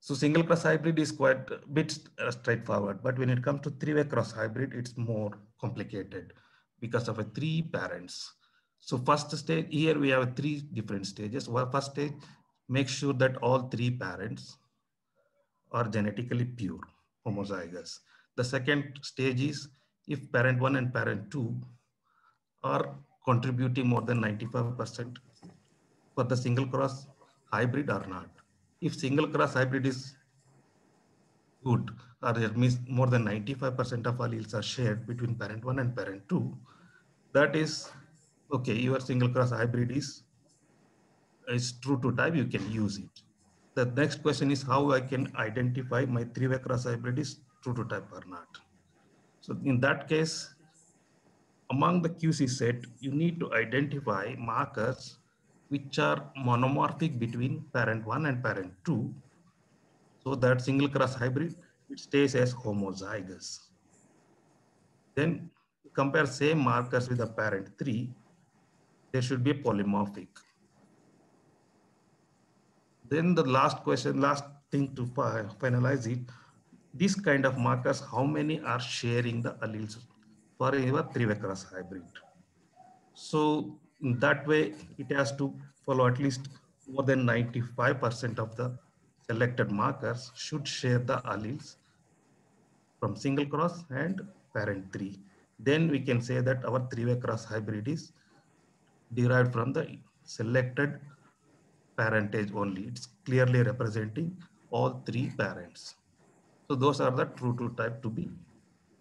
Speaker 6: So single cross hybrid is quite a bit straightforward, but when it comes to three-way cross hybrid, it's more complicated because of a three parents. So first stage, here we have three different stages. Well, first stage, make sure that all three parents are genetically pure, homozygous. The second stage is if parent one and parent two are contributing more than 95% for the single cross hybrid or not. If single cross hybrid is good, or it means more than 95% of alleles are shared between parent one and parent two, that is, okay, your single cross hybrid is, is true to type, you can use it. The next question is how I can identify my three-way cross hybrid is true to type or not. So in that case, among the QC set, you need to identify markers which are monomorphic between parent one and parent two, so that single cross hybrid, it stays as homozygous. Then compare same markers with the parent three, there should be polymorphic. Then the last question, last thing to finalize it, this kind of markers, how many are sharing the alleles for three-way cross hybrid? So in that way, it has to follow at least more than 95% of the selected markers should share the alleles from single cross and parent three. Then we can say that our three-way cross hybrid is derived from the selected parentage only. It's clearly representing all three parents. So those are the true to type to be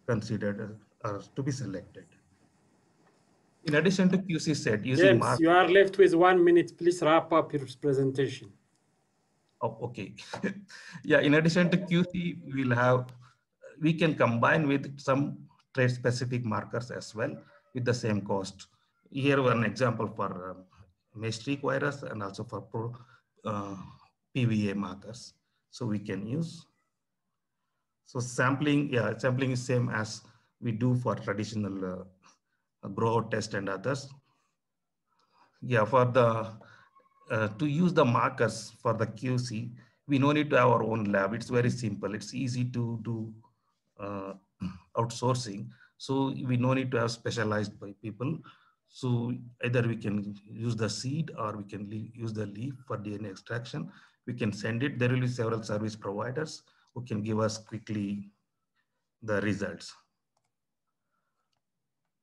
Speaker 6: considered or to be selected. In addition to QC set using
Speaker 1: James,
Speaker 6: mark.
Speaker 1: you are left with one minute. Please wrap up your presentation.
Speaker 6: Oh, okay. yeah, in addition to QC, we'll have, we can combine with some trait specific markers as well with the same cost. Here one example for um, maize streak virus and also for pro, uh, PVA markers. So we can use. So sampling, yeah, sampling is same as we do for traditional uh, grow test and others. Yeah, for the, uh, to use the markers for the QC, we no need to have our own lab. It's very simple. It's easy to do uh, outsourcing. So we no need to have specialized people. So either we can use the seed or we can use the leaf for DNA extraction. We can send it. There will be several service providers who can give us quickly the results.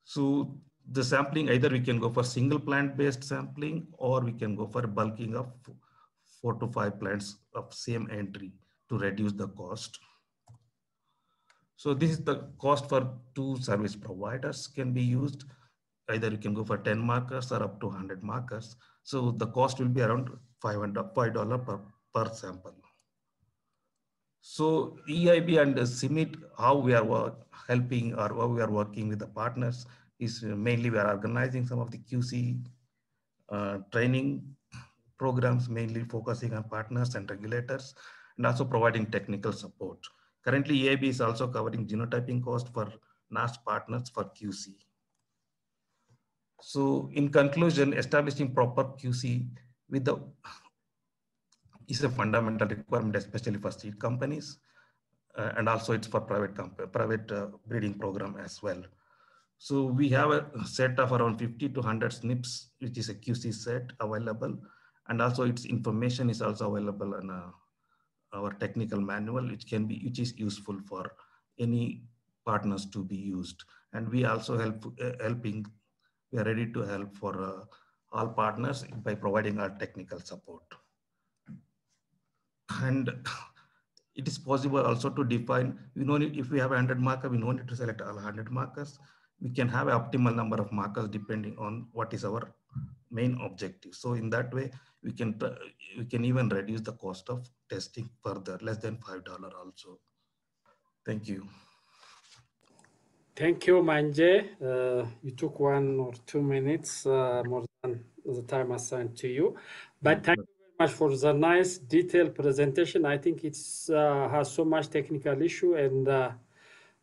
Speaker 6: So the sampling, either we can go for single plant based sampling or we can go for bulking of four to five plants of same entry to reduce the cost. So this is the cost for two service providers can be used. Either you can go for 10 markers or up to 100 markers. So the cost will be around $5 per, per sample. So EIB and CIMMYT, how we are work, helping or how we are working with the partners is mainly we are organizing some of the QC uh, training programs, mainly focusing on partners and regulators, and also providing technical support. Currently, EIB is also covering genotyping cost for NARS partners for QC. So in conclusion, establishing proper QC with the is a fundamental requirement, especially for seed companies. Uh, and also it's for private private uh, breeding program as well. So we have a set of around 50 to 100 SNPs, which is a QC set available. And also its information is also available in uh, our technical manual, which can be, which is useful for any partners to be used. And we also help uh, helping, we are ready to help for uh, all partners by providing our technical support. And it is possible also to define, we know if we have 100 markers, we don't need to select all 100 markers. We can have an optimal number of markers depending on what is our main objective. So in that way, we can we can even reduce the cost of testing further, less than $5 also. Thank you.
Speaker 1: Thank you, Manje. Uh, you took one or two minutes uh, more than the time assigned to you. But thank you very much for the nice detailed presentation. I think it uh, has so much technical issue and uh,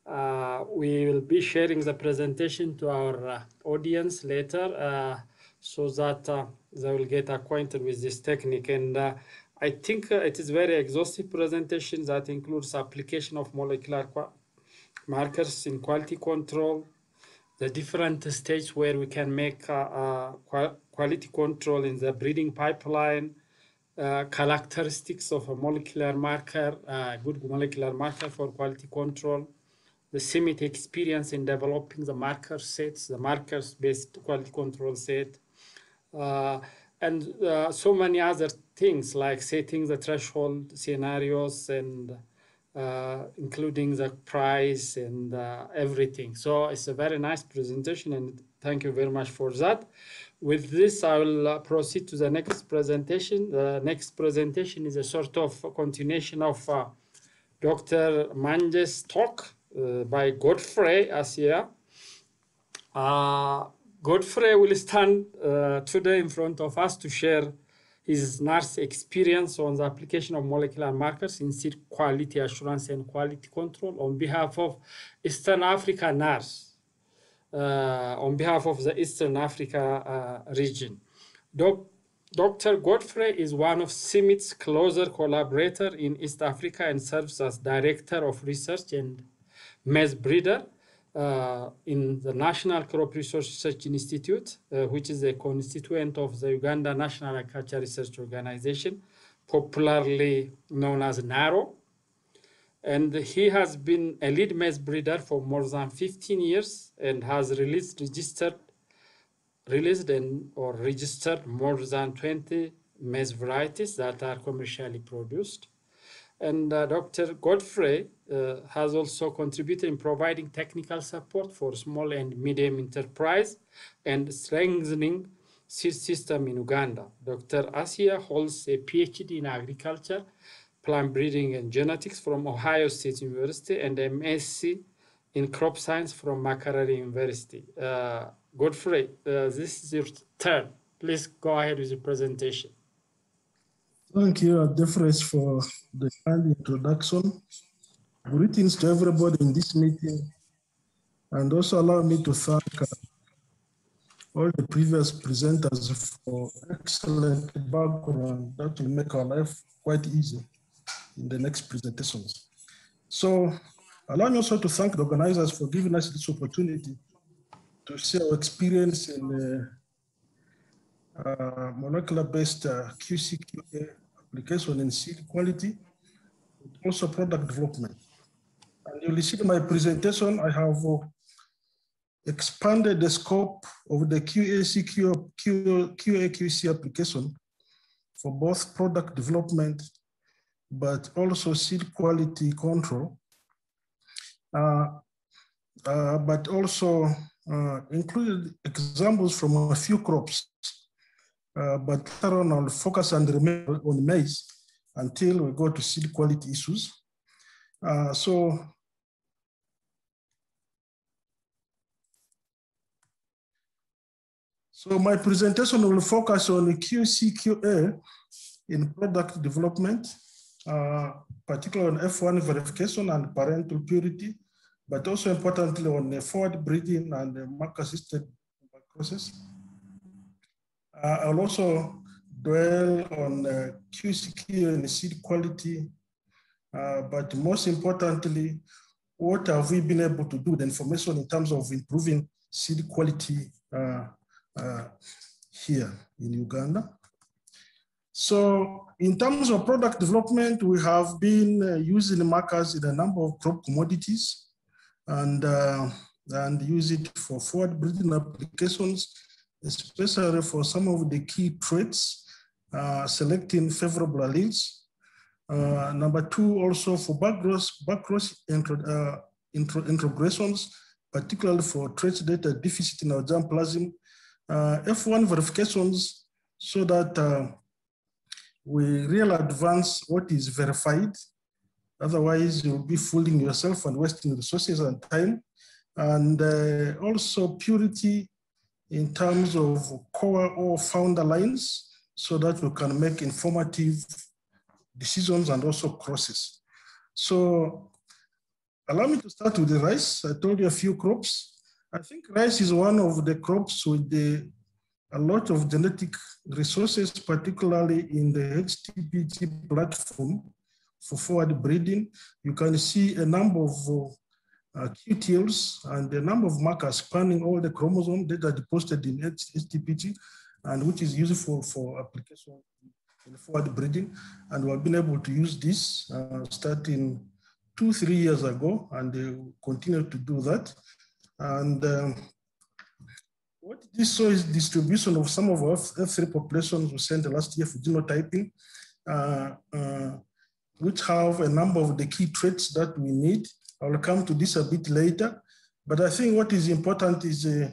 Speaker 1: uh, we will be sharing the presentation to our uh, audience later so that they will get acquainted with this technique. And I think it is very exhaustive presentation that includes application of molecular markers in quality control, the different stages where we can make uh, uh, quality control in the breeding pipeline, uh, characteristics of a molecular marker, uh, good molecular marker for quality control, the CIMMYT experience in developing the marker sets, the markers-based quality control set, uh, and uh, so many other things like setting the threshold scenarios and uh, including the price and uh, everything. So it's a very nice presentation and thank you very much for that. With this, I will uh, proceed to the next presentation. The next presentation is a sort of continuation of uh, Dr. Manje's talk uh, by Godfrey Asea. Uh, Godfrey will stand today in front of us to share his NARS experience on the application of molecular markers in seed quality assurance and quality control on behalf of Eastern Africa NARS, uh, on behalf of the Eastern Africa uh, region. Doc Dr. Godfrey is one of CIMMYT's closer collaborator in East Africa and serves as Director of Research and maize breeder uh, in the National Crop Research Institute, uh, which is a constituent of the Uganda National Agriculture Research Organization, popularly known as NARO. And he has been a lead maize breeder for more than 15 years and has released, registered, released and or registered more than 20 maize varieties that are commercially produced. And uh, Dr. Godfrey uh, has also contributed in providing technical support for small and medium enterprise and strengthening seed system in Uganda. Dr. Asea holds a PhD in agriculture, plant breeding and genetics from Ohio State University and a MSc in crop science from Makerere University. Uh, Godfrey, uh, this is your turn. Please go ahead with the presentation.
Speaker 7: Thank you, Adefris, for the kind introduction. Greetings to everybody in this meeting. And also allow me to thank uh, all the previous presenters for excellent background that will make our life quite easy in the next presentations. So allow me also to thank the organizers for giving us this opportunity to share our experience in uh, uh, molecular-based uh, QCQA application in seed quality, but also product development. And you'll see in my presentation, I have uh, expanded the scope of the QACQ, QAQC application for both product development, but also seed quality control, uh, uh, but also uh, included examples from a few crops uh, but later on I'll focus and remain on maize until we go to seed quality issues. Uh, so So my presentation will focus on QCQA in product development, uh, particularly on F1 verification and parental purity, but also importantly on the forward breeding and marker assisted process. Uh, I'll also dwell on uh, QCQ and seed quality, uh, but most importantly, what have we been able to do, the information in terms of improving seed quality uh, uh, here in Uganda. So in terms of product development, we have been uh, using markers in a number of crop commodities and, and use it for forward breeding applications, especially for some of the key traits, uh, selecting favorable alleles. Uh, number two, also for backcross, backcross intro, uh, intro, introgressions, particularly for traits data deficit in our germplasm. Uh, F1 verifications so that uh, we really advance what is verified. Otherwise, you'll be fooling yourself and wasting resources and time. And uh, also purity in terms of core or founder lines so that we can make informative decisions and also crosses. So allow me to start with the rice. I told you a few crops. I think rice is one of the crops with the, a lot of genetic resources, particularly in the HTPG platform for forward breeding. You can see a number of uh, QTLs and the number of markers spanning all the chromosomes that are deposited in HTPG and which is useful for application in forward breeding. And we've been able to use this uh, starting two, three years ago, and they continue to do that. And um, what this shows is distribution of some of our F3 populations we sent last year for genotyping, uh, uh, which have a number of the key traits that we need. I will come to this a bit later. But I think what is important is uh,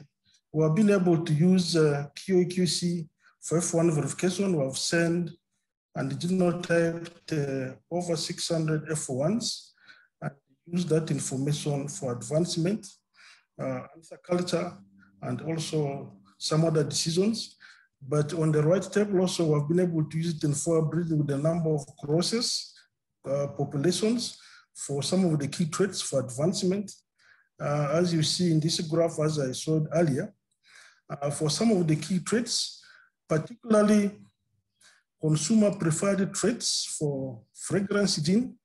Speaker 7: we have been able to use uh, QAQC for F1 verification. We have sent and genotyped uh, over 600 F1s and use that information for advancement, uh, culture, and also some other decisions. But on the right table also, we've been able to use it in forward breeding with a number of crosses, uh, populations for some of the key traits for advancement. Uh, as you see in this graph, as I showed earlier, uh, for some of the key traits, particularly consumer preferred traits for fragrance gene,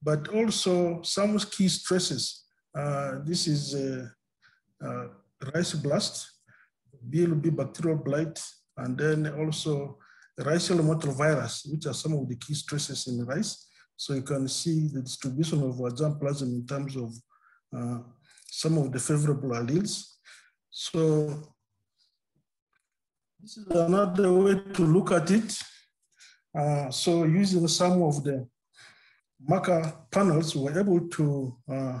Speaker 7: but also some key stresses. Uh, this is uh, rice blast, BLB bacterial blight, and then also rice yellow mottle virus, which are some of the key stresses in rice. So you can see the distribution of our germplasm in terms of uh, some of the favorable alleles. So this is another way to look at it. Uh, so using some of the marker panels, we're able to uh,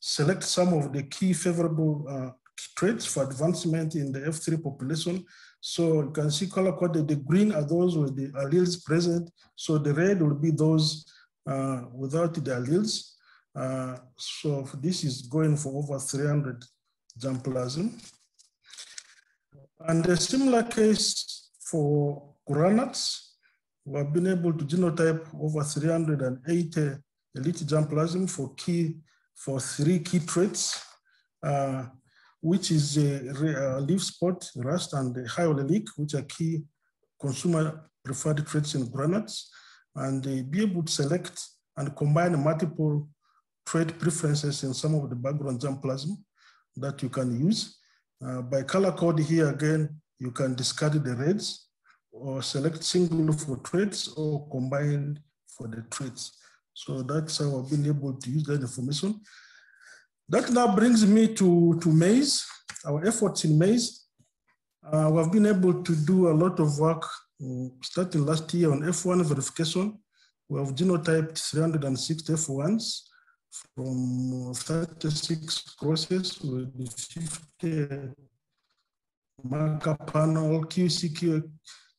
Speaker 7: select some of the key favorable uh, traits for advancement in the F3 population. So you can see color coded, the green are those with the alleles present. So the red will be those uh, without the alleles. Uh, so this is going for over 300 germplasm. And a similar case for groundnuts, we have been able to genotype over 380 elite germplasm for key, for three key traits, uh, which is a, a, leaf spot, rust, and high oleic, which are key consumer preferred traits in groundnuts, and be able to select and combine multiple trait preferences in some of the background germplasm that you can use. Uh, by color code here again, you can discard the reds or select single for traits or combined for the traits. So that's how I've been able to use that information. That now brings me to, to maize, our efforts in maize. Uh, we've been able to do a lot of work uh, starting last year on F1 verification. We have genotyped 360 F1s from 36 crosses with 50 marker panel, QC,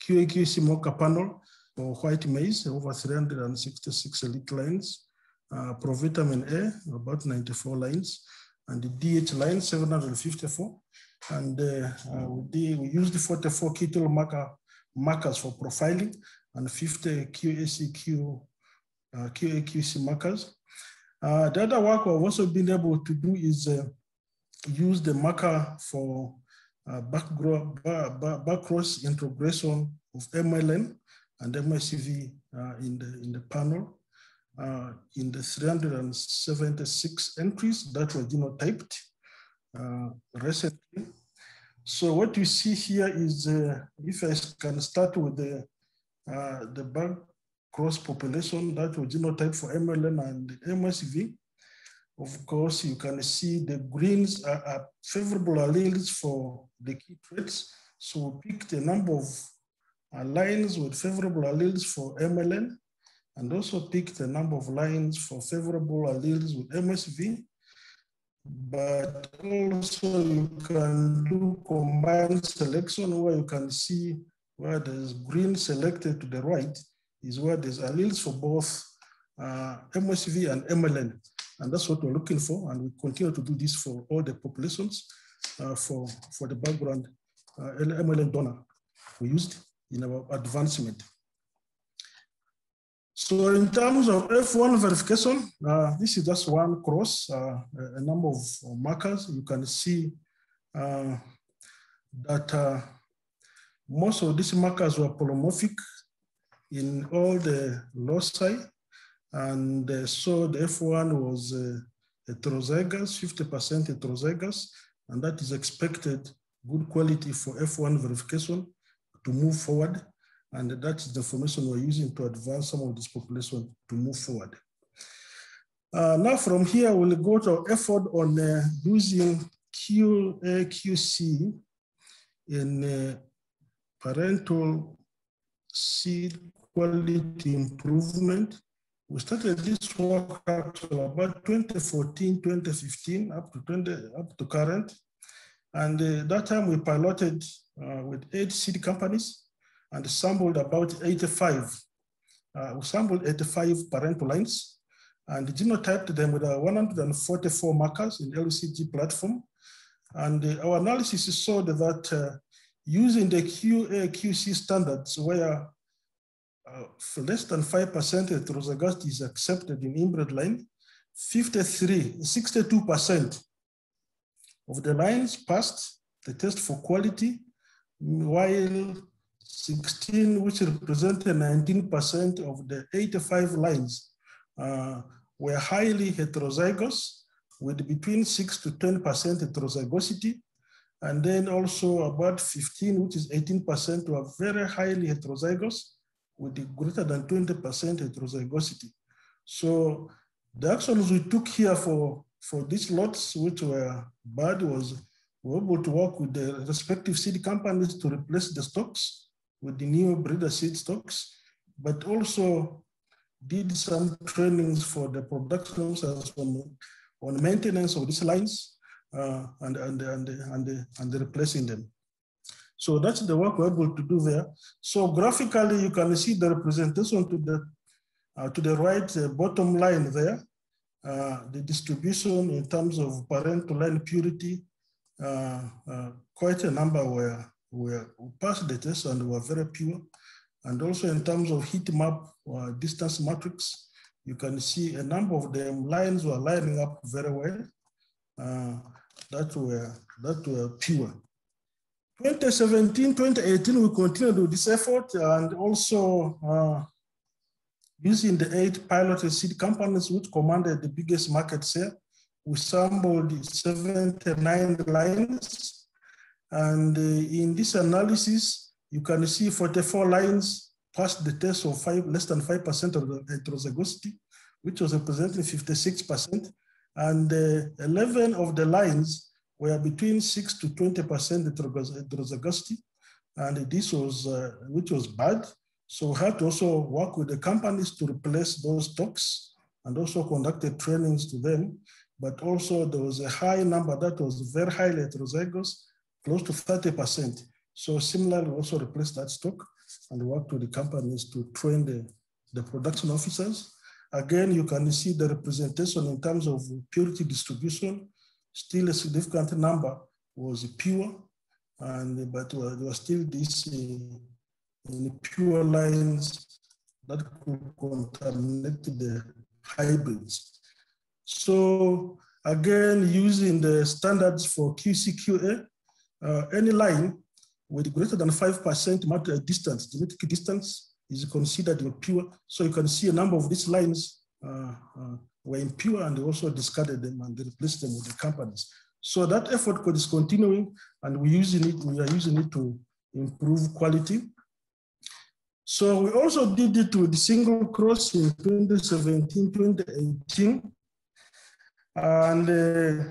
Speaker 7: QAQC marker panel for white maize, over 366 elite lines, uh, provitamin A, about 94 lines, and the DH line, 754. And uh, uh, we, we used the 44 kettle marker, markers for profiling and 50 QACQ, uh, QAQC markers. Uh, the other work we've also been able to do is uh, use the marker for uh, backcross integration of MLN and MSCV uh, in, the, in the panel. Uh, in the 376 entries that were genotyped uh, recently. So what you see here is, uh, if I can start with the, uh, the back cross population that was genotyped for MLN and MSV, of course, you can see the greens are, are, favorable alleles for the key traits. So we picked a number of lines with favorable alleles for MLN and also picked a number of lines for favorable alleles with MSV. But also you can do combined selection where you can see where there's green selected to the right is where there's alleles for both uh, MSV and MLN. And that's what we're looking for. And we continue to do this for all the populations uh, for, for the background uh, MLN donor we used in our advancement. So in terms of F1 verification, uh, this is just one cross, uh, a number of markers. You can see uh, that uh, most of these markers were polymorphic in all the loci. And uh, so the F1 was uh, heterozygous, 50% heterozygous, and that is expected good quality for F1 verification to move forward. And that's the information we're using to advance some of this population to move forward. Uh, now from here, we'll go to effort on uh, using QAQC in uh, parental seed quality improvement. We started this work up to about 2014, 2015, up to 20, up to current. And uh, that time we piloted uh, with eight seed companies and sampled about 85. Uh, we sampled 85 parental lines and genotyped them with uh, 144 markers in LGC platform. And uh, our analysis showed that uh, using the QA-QC standards where uh, less than 5% heterozygosity is accepted in inbred line, 53, 62% of the lines passed the test for quality, while 16, which represented 19% of the 85 lines, uh, were highly heterozygous with between 6 to 10% heterozygosity. And then also about 15, which is 18%, were very highly heterozygous with greater than 20% heterozygosity. So the actions we took here for, for these lots, which were bad, was we were able to work with the respective seed companies to replace the stocks with the new breeder seed stocks, but also did some trainings for the production on, on maintenance of these lines uh, and, and, and, and, and replacing them. So that's the work we're able to do there. So graphically, you can see the representation to the, uh, to the right uh, bottom line there, uh, the distribution in terms of parental line purity, uh, uh, quite a number were were passed the test and were very pure. And also in terms of heat map or distance matrix, you can see a number of them lines were lining up very well. Uh, that were that were pure. 2017, 2018, we continued with this effort and also uh, using the eight piloted seed companies which commanded the biggest market share, we sampled 79 lines and uh, in this analysis, you can see 44 lines passed the test of five, less than 5% of the heterozygosity, which was representing 56%. And uh, 11 of the lines were between 6 to 20% heterozygosity. And this was, uh, which was bad. So we had to also work with the companies to replace those stocks and also conducted trainings to them. But also there was a high number that was very highly heterozygous close to 30%. So similarly, also replace that stock and work with the companies to train the, the production officers. Again, you can see the representation in terms of purity distribution, still a significant number was pure, and but there was still this uh, pure lines that could contaminate the hybrids. So again, using the standards for QCQA, uh, any line with greater than 5% matter distance, genetic distance is considered impure. So you can see a number of these lines uh, uh, were impure and they also discarded them and they replaced them with the companies. So that effort is continuing and we using it, we are using it to improve quality. So we also did it with single cross in 2017, 2018. And uh,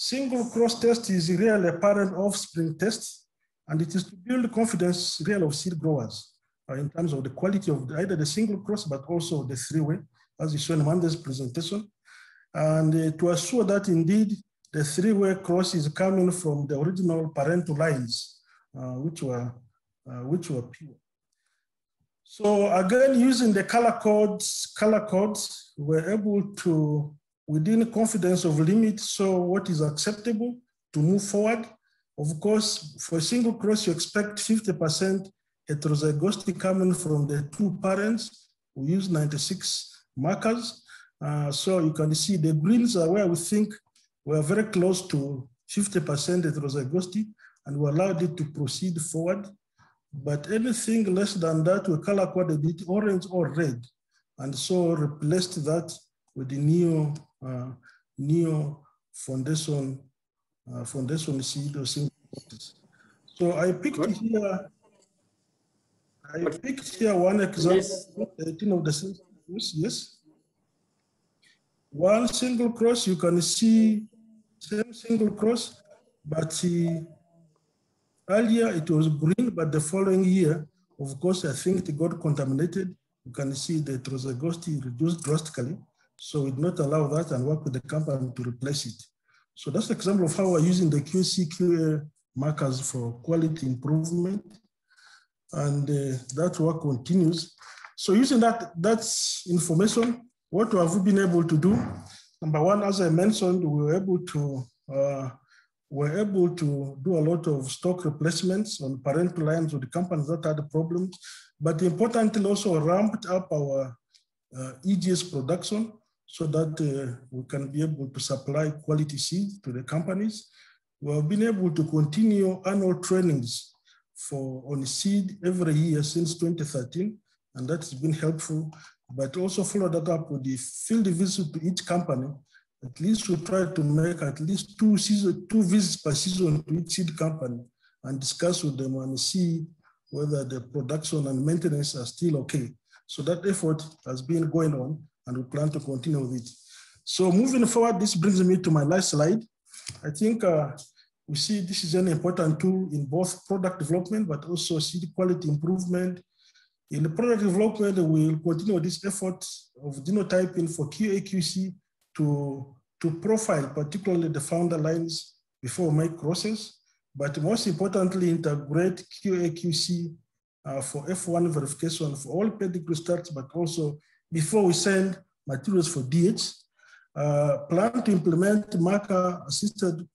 Speaker 7: single cross test is really a parent offspring test, and it is to build confidence real of seed growers uh, in terms of the quality of either the single cross, but also the three-way, as you saw in Mondays presentation. And uh, to assure that indeed the three-way cross is coming from the original parental lines, uh, which were uh, which were pure. So again, using the color codes, color codes, we're able to, within confidence of limit, so what is acceptable to move forward. Of course, for a single cross, you expect 50% heterozygosity coming from the two parents. We use 96 markers. Uh, so you can see the greens are where we think we're very close to 50% heterozygosity, and we allowed it to proceed forward. But anything less than that, we color coded it orange or red. And so replaced that with the new, uh, new foundation, uh, foundation seed or synthesis. So I picked
Speaker 1: Good.
Speaker 7: here, I picked here one example,
Speaker 1: Yes.
Speaker 7: 18 of the synthesis, yes. One single cross, you can see same single cross, but uh, Earlier it was green, but the following year, of course, I think it got contaminated. You can see the heterozygosity reduced drastically. So we did not allow that and work with the company to replace it. So that's an example of how we're using the QC QA markers for quality improvement. And uh, that work continues. So using that that's information, what have we been able to do? Number one, as I mentioned, we were able to uh, were able to do a lot of stock replacements on parental lines with the companies that had problems, but importantly also ramped up our uh, EGS production so that uh, we can be able to supply quality seed to the companies. We have been able to continue annual trainings for on seed every year since 2013, and that's been helpful, but also follow that up with the field visit to each company at least we try to make at least two season, two visits per season to each seed company and discuss with them and see whether the production and maintenance are still okay. So that effort has been going on and we plan to continue with it. So moving forward, this brings me to my last slide. I think uh, we see this is an important tool in both product development, but also seed quality improvement. In the product development, we will continue this effort of genotyping for QA/QC to, to profile particularly the founder lines before we make crosses, but most importantly, integrate QA/QC uh, for F1 verification for all pedigree starts, but also before we send materials for DH. Uh, plan to implement marker assisted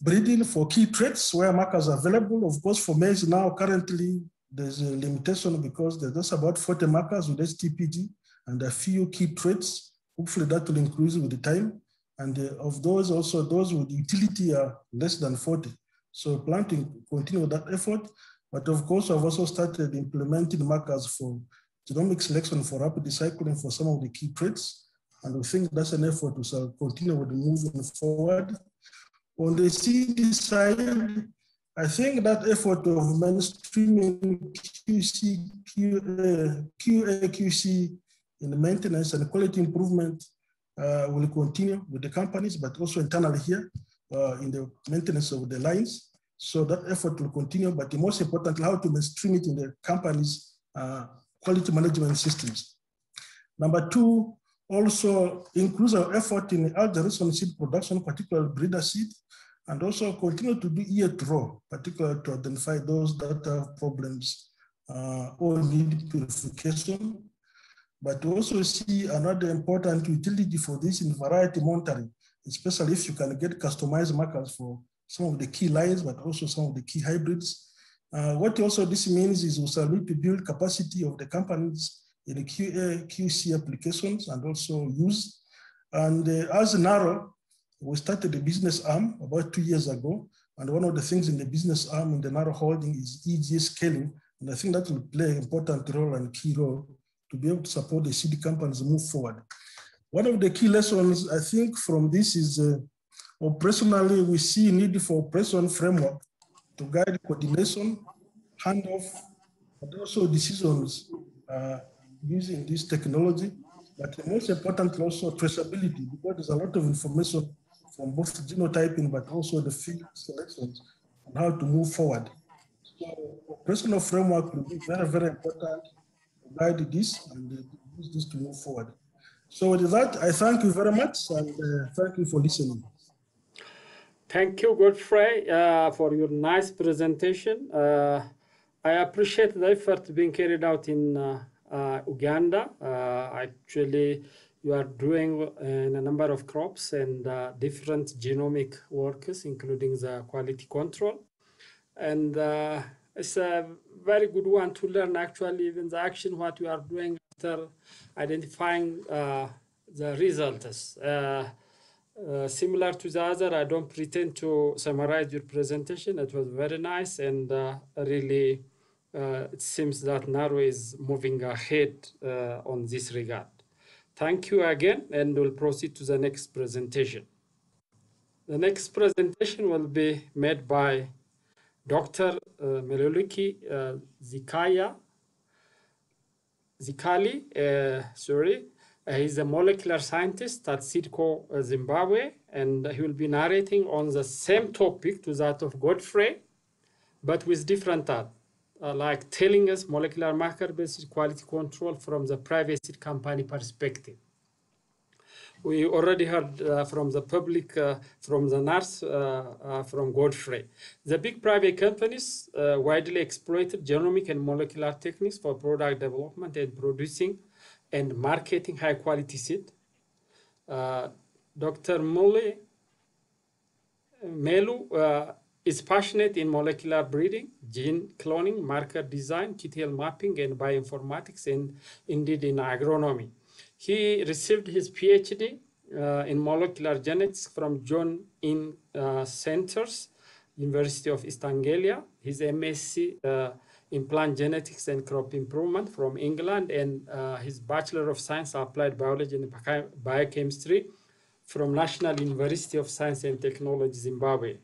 Speaker 7: breeding for key traits where markers are available. Of course, for maize now, currently, there's a limitation because there's just about 40 markers with STPG and a few key traits. Hopefully that will increase with the time. And uh, of those also, those with utility are less than 40. So plan to continue that effort. But of course, I've also started implementing markers for genomic selection for rapid recycling for some of the key traits. And we think that's an effort we shall continue with the moving forward. On the CD side, I think that effort of mainstreaming QC, QA, QA QC in the maintenance and quality improvement uh, will continue with the companies, but also internally here uh, in the maintenance of the lines. So that effort will continue, but the most important, how to mainstream it in the companies uh, quality management systems. Number two, also increase our effort in algorithm seed production, particularly breeder seed, and also continue to do ear draw, particularly to identify those that have problems uh, or need purification. But also see another important utility for this in variety monitoring, especially if you can get customized markers for some of the key lines, but also some of the key hybrids. Uh, what also this means is shall need to build capacity of the companies in the QA, QC applications and also use. And uh, as NARO, we started the business arm about two years ago, And one of the things in the business arm in the NARO holding is EG scaling. And I think that will play an important role and key role to be able to support the seed companies move forward. One of the key lessons I think from this is uh, operationally, we see need for operation framework to guide coordination, handoff, but also decisions uh, using this technology. But the most important also traceability, because there's a lot of information from both genotyping, but also the field selections on how to move forward. So operational framework will be very, very important to guide this and uh, use this to move forward. So with that, I thank you very much and uh, thank you for listening.
Speaker 1: Thank you, Godfrey, uh, for your nice presentation. Uh, I appreciate the effort being carried out in uh, uh, Uganda. Uh, actually, you are doing in a number of crops and uh, different genomic works, including the quality control. And it's a very good one to learn actually even the action what you are doing after identifying the results. Uh, similar to the other, I don't pretend to summarize your presentation. It was very nice and uh, really uh, it seems that NARO is moving ahead uh, on this regard. Thank you again and we'll proceed to the next presentation. The next presentation will be made by Dr. Uh, Meloluki uh, Zikaya, Zikhali, sorry, he's a molecular scientist at SeedCo uh, Zimbabwe, and he will be narrating on the same topic to that of Godfrey, but with different uh, like telling us molecular marker-based quality control from the private company perspective. We already heard uh, from the public, uh, from the NARS, uh, uh, from Godfrey. The big private companies uh, widely exploited genomic and molecular techniques for product development and producing and marketing high quality seed. Uh, Dr. Mule Melu uh, is passionate in molecular breeding, gene cloning, marker design, QTL mapping, and bioinformatics, and indeed in agronomy. He received his PhD uh, in molecular genetics from John Innes uh, Centers, University of East Anglia. His MSc uh, in plant genetics and crop improvement from England, and uh, his Bachelor of Science Applied Biology and Biochemistry from National University of Science and Technology, Zimbabwe.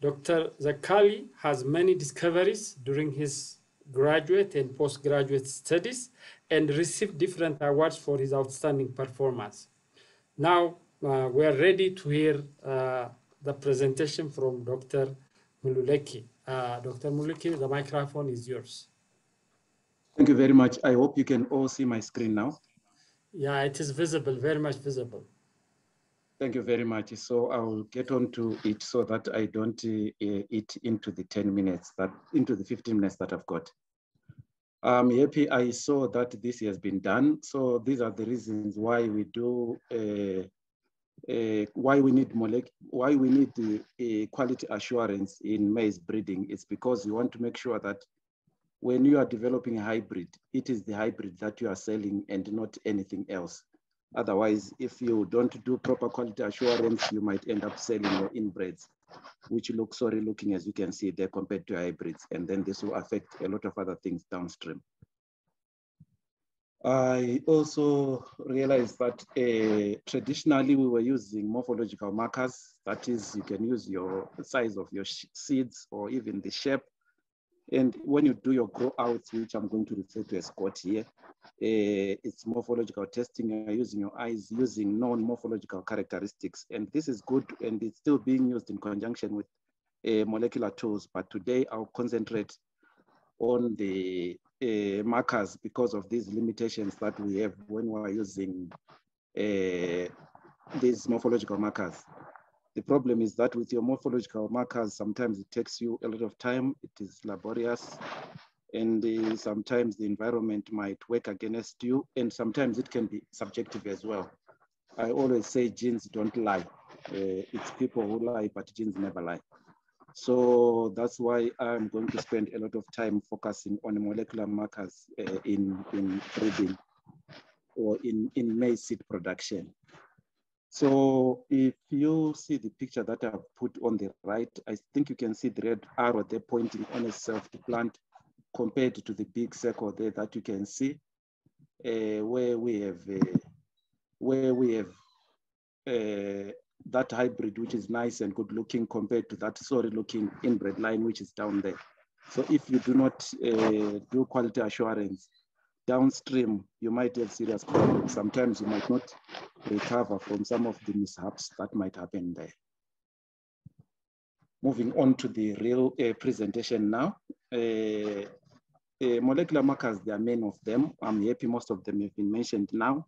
Speaker 1: Dr. Zakali has many discoveries during his graduate and postgraduate studies and received different awards for his outstanding performance. Now uh, we are ready to hear uh, the presentation from Dr. Meluleki. Uh, Dr. Meluleki, the microphone is yours.
Speaker 8: Thank you very much. I hope you can all see my screen now.
Speaker 1: Yeah, it is visible, very much visible.
Speaker 8: Thank you very much. So I will get on to it so that I don't uh, eat into the 10 minutes, that into the 15 minutes that I've got. I'm happy I saw that this has been done. So these are the reasons why we do, uh, uh, why we need why we need uh, quality assurance in maize breeding. It's because you want to make sure that when you are developing a hybrid, it is the hybrid that you are selling and not anything else. Otherwise, if you don't do proper quality assurance, you might end up selling your inbreds, which look sorry looking as you can see there compared to hybrids. And then this will affect a lot of other things downstream. I also realized that uh, traditionally we were using morphological markers. That is, you can use your size of your seeds or even the shape. And when you do your grow outs, which I'm going to refer to as GOT here, uh, it's morphological testing. You're using your eyes, using non-morphological characteristics. And this is good and it's still being used in conjunction with uh, molecular tools. But today I'll concentrate on the uh, markers because of these limitations that we have when we're using uh, these morphological markers. The problem is that with your morphological markers, sometimes it takes you a lot of time, it is laborious, and uh, sometimes the environment might work against you, and sometimes it can be subjective as well. I always say genes don't lie. Uh, it's people who lie, but genes never lie. So that's why I'm going to spend a lot of time focusing on molecular markers uh, in, in breeding or in, in maize seed production. So if you see the picture that I've put on the right, I think you can see the red arrow there pointing on a self plant compared to the big circle there that you can see uh, where we have uh, where we have uh, that hybrid which is nice and good looking compared to that sorry looking inbred line which is down there. So if you do not uh, do quality assurance downstream, you might have serious problems. Sometimes you might not recover from some of the mishaps that might happen there. Moving on to the real uh, presentation now. Uh, uh, molecular markers, there are many of them. I'm happy most of them have been mentioned now,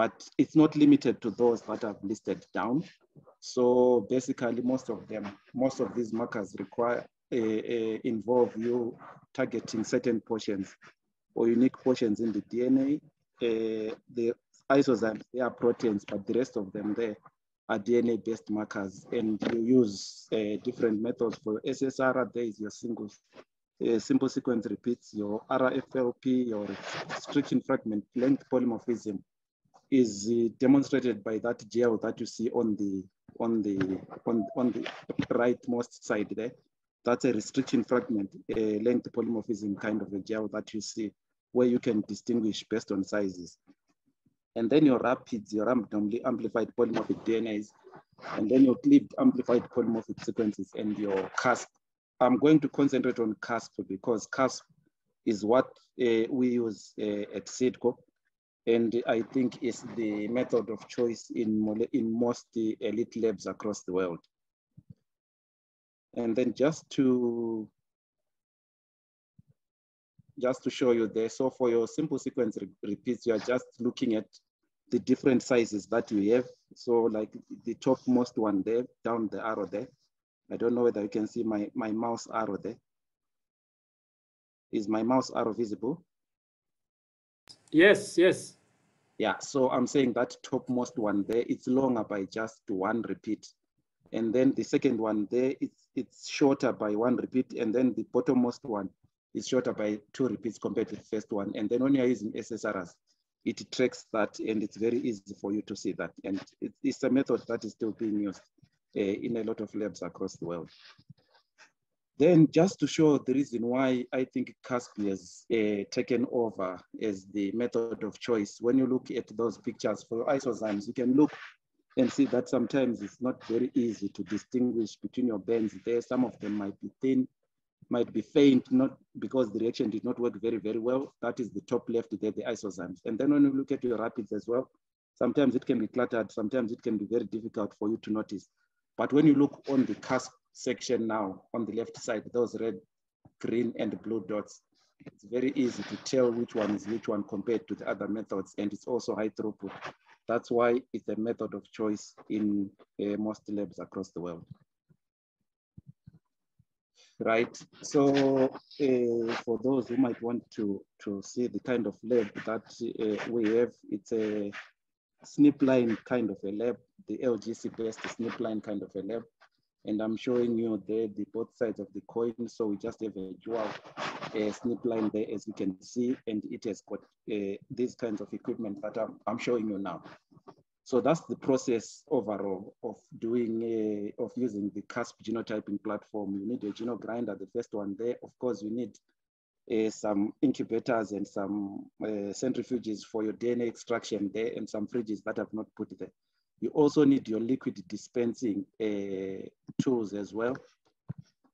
Speaker 8: but it's not limited to those that I've listed down. So basically most of them, most of these markers require, uh, uh, involve you targeting certain portions or unique portions in the DNA. Uh, the isozymes, they are proteins, but the rest of them there are DNA-based markers. And you use uh, different methods for SSR. There is your single uh, simple sequence repeats, your RFLP, your restriction fragment length polymorphism is uh, demonstrated by that gel that you see on the on the on, on the rightmost side there. That's a restriction fragment, a length polymorphism kind of a gel that you see where you can distinguish based on sizes. And then your rapids, your randomly amplified polymorphic DNAs, and then your cleaved amplified polymorphic sequences and your CASP. I'm going to concentrate on KASP because KASP is what uh, we use uh, at SeedCo. And I think is the method of choice in, in most elite labs across the world. And then just to just to show you there. So for your simple sequence re repeats, you are just looking at the different sizes that you have. So like the topmost one there, down the arrow there. I don't know whether you can see my, my mouse arrow there. Is my mouse arrow visible?
Speaker 1: Yes, yes.
Speaker 8: Yeah, so I'm saying that topmost one there, it's longer by just one repeat. And then the second one there, it's, it's shorter by one repeat. And then the bottommost one is shorter by two repeats compared to the first one. And then when you're using SSRs, it tracks that and it's very easy for you to see that. And it, it's a method that is still being used uh, in a lot of labs across the world. Then just to show the reason why I think KASP has uh, taken over as the method of choice, when you look at those pictures for isozymes, you can look and see that sometimes it's not very easy to distinguish between your bands there. Some of them might be thin, might be faint, not because the reaction did not work very, very well. That is the top left there, the isozymes. And then when you look at your rapids as well, sometimes it can be cluttered, sometimes it can be very difficult for you to notice. But when you look on the KASP section now, on the left side, those red, green, and blue dots, it's very easy to tell which one is which one compared to the other methods, and it's also high throughput. That's why it's a method of choice in uh, most labs across the world right? So uh, for those who might want to, to see the kind of lab that uh, we have, it's a SNP line kind of a lab, the LGC based SNP line kind of a lab. And I'm showing you there the both sides of the coin. So we just have a dual uh, SNP line there as you can see, and it has got uh, these kinds of equipment that I'm, I'm showing you now. So that's the process overall of doing, uh, of using the KASP genotyping platform. You need a genome grinder, the first one there. Of course, you need uh, some incubators and some uh, centrifuges for your DNA extraction there and some fridges that I've not put there. You also need your liquid dispensing uh, tools as well.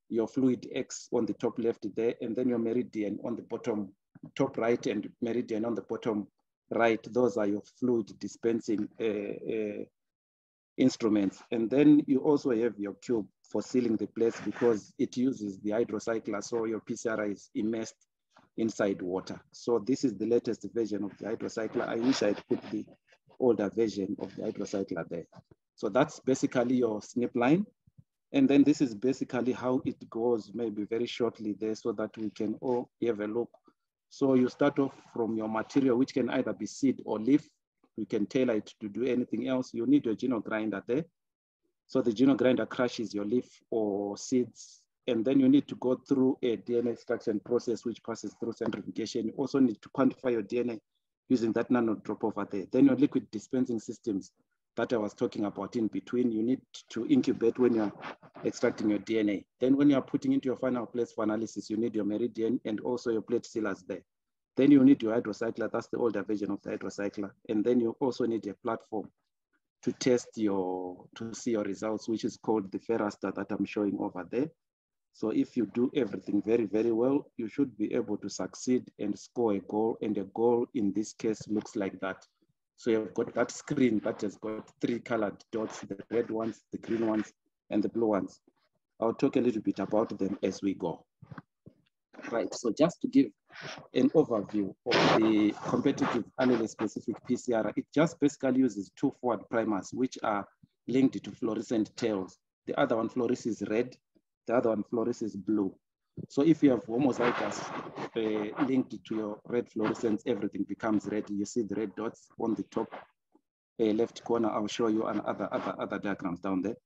Speaker 8: Your FluidX on the top left there, and then your meridian on the bottom, top right and meridian on the bottom right, those are your fluid dispensing uh, uh, instruments. And then you also have your Kube for sealing the place because it uses the hydrocycler. So your PCR is immersed inside water. So this is the latest version of the hydrocycler. I wish I'd put the older version of the hydrocycler there. So that's basically your SNP line. And then this is basically how it goes maybe very shortly there so that we can all have a look so you start off from your material, which can either be seed or leaf. You can tailor it to do anything else. You need your genogrinder there. So the genogrinder crushes your leaf or seeds. And then you need to go through a DNA extraction process, which passes through centrifugation. You also need to quantify your DNA using that NanoDrop over there. Then your liquid dispensing systems that I was talking about in between, you need to incubate when you're extracting your DNA. Then when you're putting into your final plates for analysis, you need your meridian and also your plate sealers there. Then you need your hydrocycler, that's the older version of the hydrocycler. And then you also need a platform to test your, to see your results, which is called the PHERAstar that I'm showing over there. So if you do everything very, very well, you should be able to succeed and score a goal. And a goal in this case looks like that. So you've got that screen that has got three colored dots, the red ones, the green ones, and the blue ones. I'll talk a little bit about them as we go. Right, so just to give an overview of the competitive allele specific PCR, it just basically uses two forward primers, which are linked to fluorescent tails. The other one fluoresces red, the other one fluoresces blue. So if you have homozygous uh, linked to your red fluorescence, everything becomes red. You see the red dots on the top uh, left corner. I'll show you another other, other diagrams down there.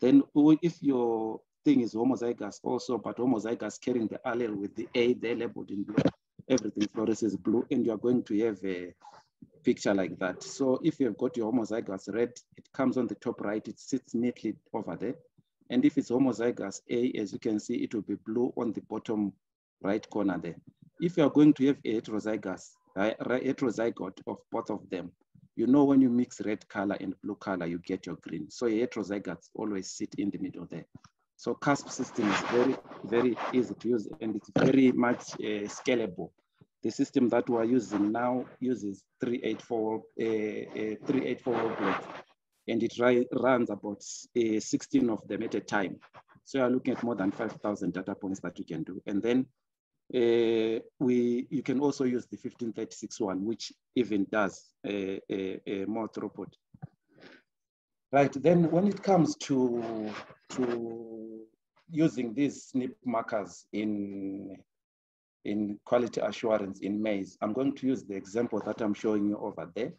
Speaker 8: Then if your thing is homozygous also, but homozygous carrying the allele with the A, they're labeled in blue, everything fluoresces blue, and you're going to have a picture like that. So if you've got your homozygous red, it comes on the top right, it sits neatly over there. And if it's homozygous A, as you can see, it will be blue on the bottom right corner there. If you are going to have a heterozygous, a heterozygote of both of them, you know when you mix red color and blue color, you get your green. So your heterozygotes always sit in the middle there. So KASP system is very, very easy to use and it's very much uh, scalable. The system that we're using now uses 384, uh, uh, 384 blocks and it runs about uh, 16 of them at a time. So you're looking at more than 5,000 data points that you can do. And then uh, we you can also use the 1536 one, which even does a, a, a more throughput. Right, then when it comes to, to using these SNP markers in, in quality assurance in maize, I'm going to use the example that I'm showing you over there.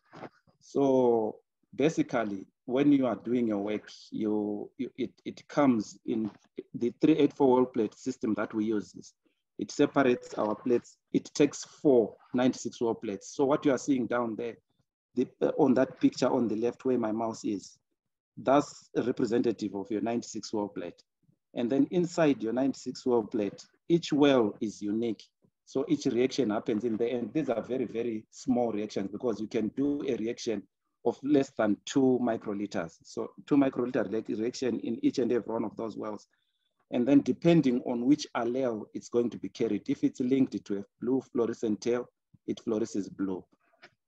Speaker 8: So basically, when you are doing your work, you, you it, it comes in the 384 wall plate system that we use. It separates our plates. It takes four 96 wall plates. So what you are seeing down there, the, uh, on that picture on the left where my mouse is, that's representative of your 96 wall plate. And then inside your 96 wall plate, each well is unique. So each reaction happens in the end. These are very, very small reactions because you can do a reaction of less than two microliters. So two microliter reaction in each and every one of those wells. And then depending on which allele it's going to be carried, if it's linked to a blue fluorescent tail, it fluoresces blue.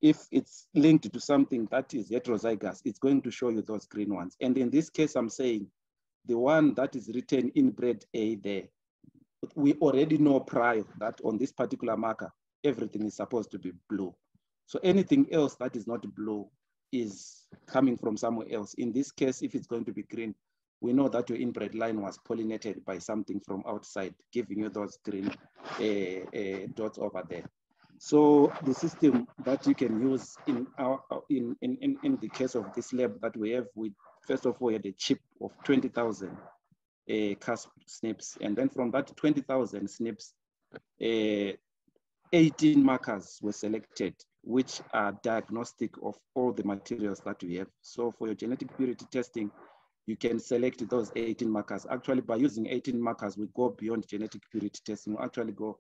Speaker 8: If it's linked to something that is heterozygous, it's going to show you those green ones. And in this case, I'm saying the one that is written inbred A there, we already know prior that on this particular marker, everything is supposed to be blue. So anything else that is not blue is coming from somewhere else. In this case, if it's going to be green, we know that your inbred line was pollinated by something from outside, giving you those green uh, uh, dots over there. So the system that you can use in our in, in, in the case of this lab that we have, we first of all had a chip of 20,000 uh, KASP SNPs. And then from that 20,000 SNPs, uh, 18 markers were selected, which are diagnostic of all the materials that we have. So for your genetic purity testing, you can select those 18 markers. Actually, by using 18 markers, we go beyond genetic purity testing. We actually go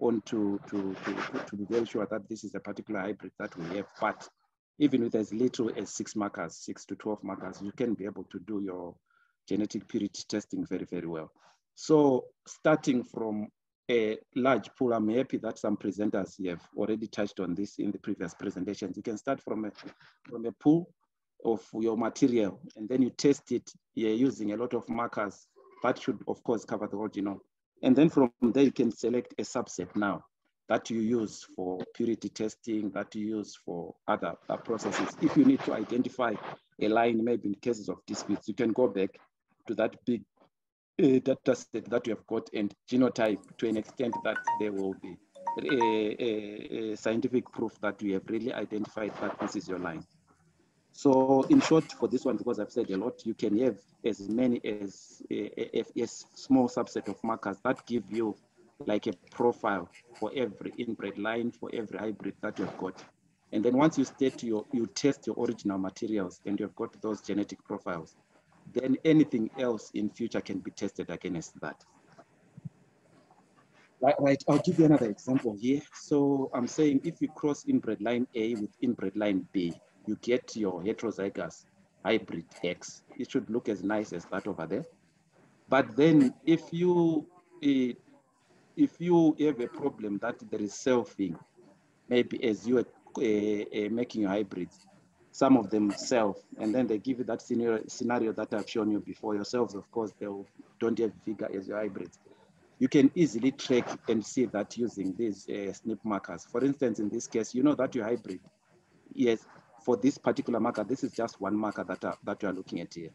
Speaker 8: on to, to, to, to, be very sure that this is a particular hybrid that we have. But even with as little as six markers, six to 12 markers, you can be able to do your genetic purity testing very, very well. So starting from a large pool. I'm happy that some presenters have already touched on this in the previous presentations. You can start from a, from a pool of your material and then you test it You're using a lot of markers. That should, of course, cover the whole genome. And then from there, you can select a subset now that you use for purity testing, that you use for other uh, processes. If you need to identify a line, maybe in cases of disputes, you can go back to that big uh, data set that you have got and genotype to an extent that there will be a, a, a, scientific proof that we have really identified that this is your line. So in short, for this one, because I've said a lot, you can have as many as uh, a, a, a small subset of markers that give you like a profile for every inbred line, for every hybrid that you've got. And then once you state your, you test your original materials and you've got those genetic profiles, then anything else in future can be tested against that. Right, right, I'll give you another example here. So I'm saying if you cross inbred line A with inbred line B, you get your heterozygous hybrid X. It should look as nice as that over there. But then if you uh, if you have a problem that there is selfing, maybe as you are uh, uh, making your hybrids, some of them self, and then they give you that scenario, scenario that I've shown you before. Yourselves, of course, they don't have vigor as your hybrids. You can easily track and see that using these uh, SNP markers. For instance, in this case, you know that your hybrid, yes, for this particular marker, this is just one marker that, are, that you are looking at here.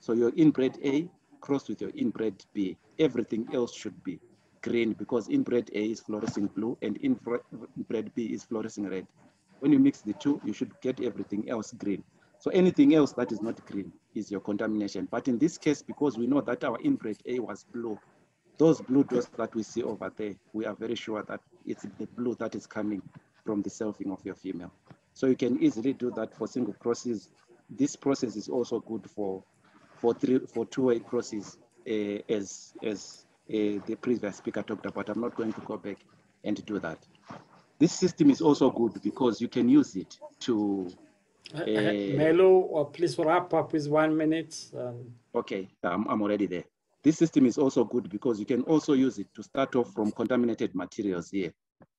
Speaker 8: So your inbred A crossed with your inbred B, everything else should be green because inbred A is fluorescing blue and inbred B is fluorescing red. When you mix the two, you should get everything else green. So anything else that is not green is your contamination. But in this case, because we know that our inbred A was blue, those blue dots that we see over there, we are very sure that it's the blue that is coming from the selfing of your female. So you can easily do that for single crosses. This process is also good for for three for two-way crosses, uh, as as uh, the previous speaker talked about. I'm not going to go back and do that. This system is also good because you can use it to.
Speaker 1: Uh, Melu, please wrap up with one minute. Um...
Speaker 8: Okay, I'm, I'm already there. This system is also good because you can also use it to start off from contaminated materials here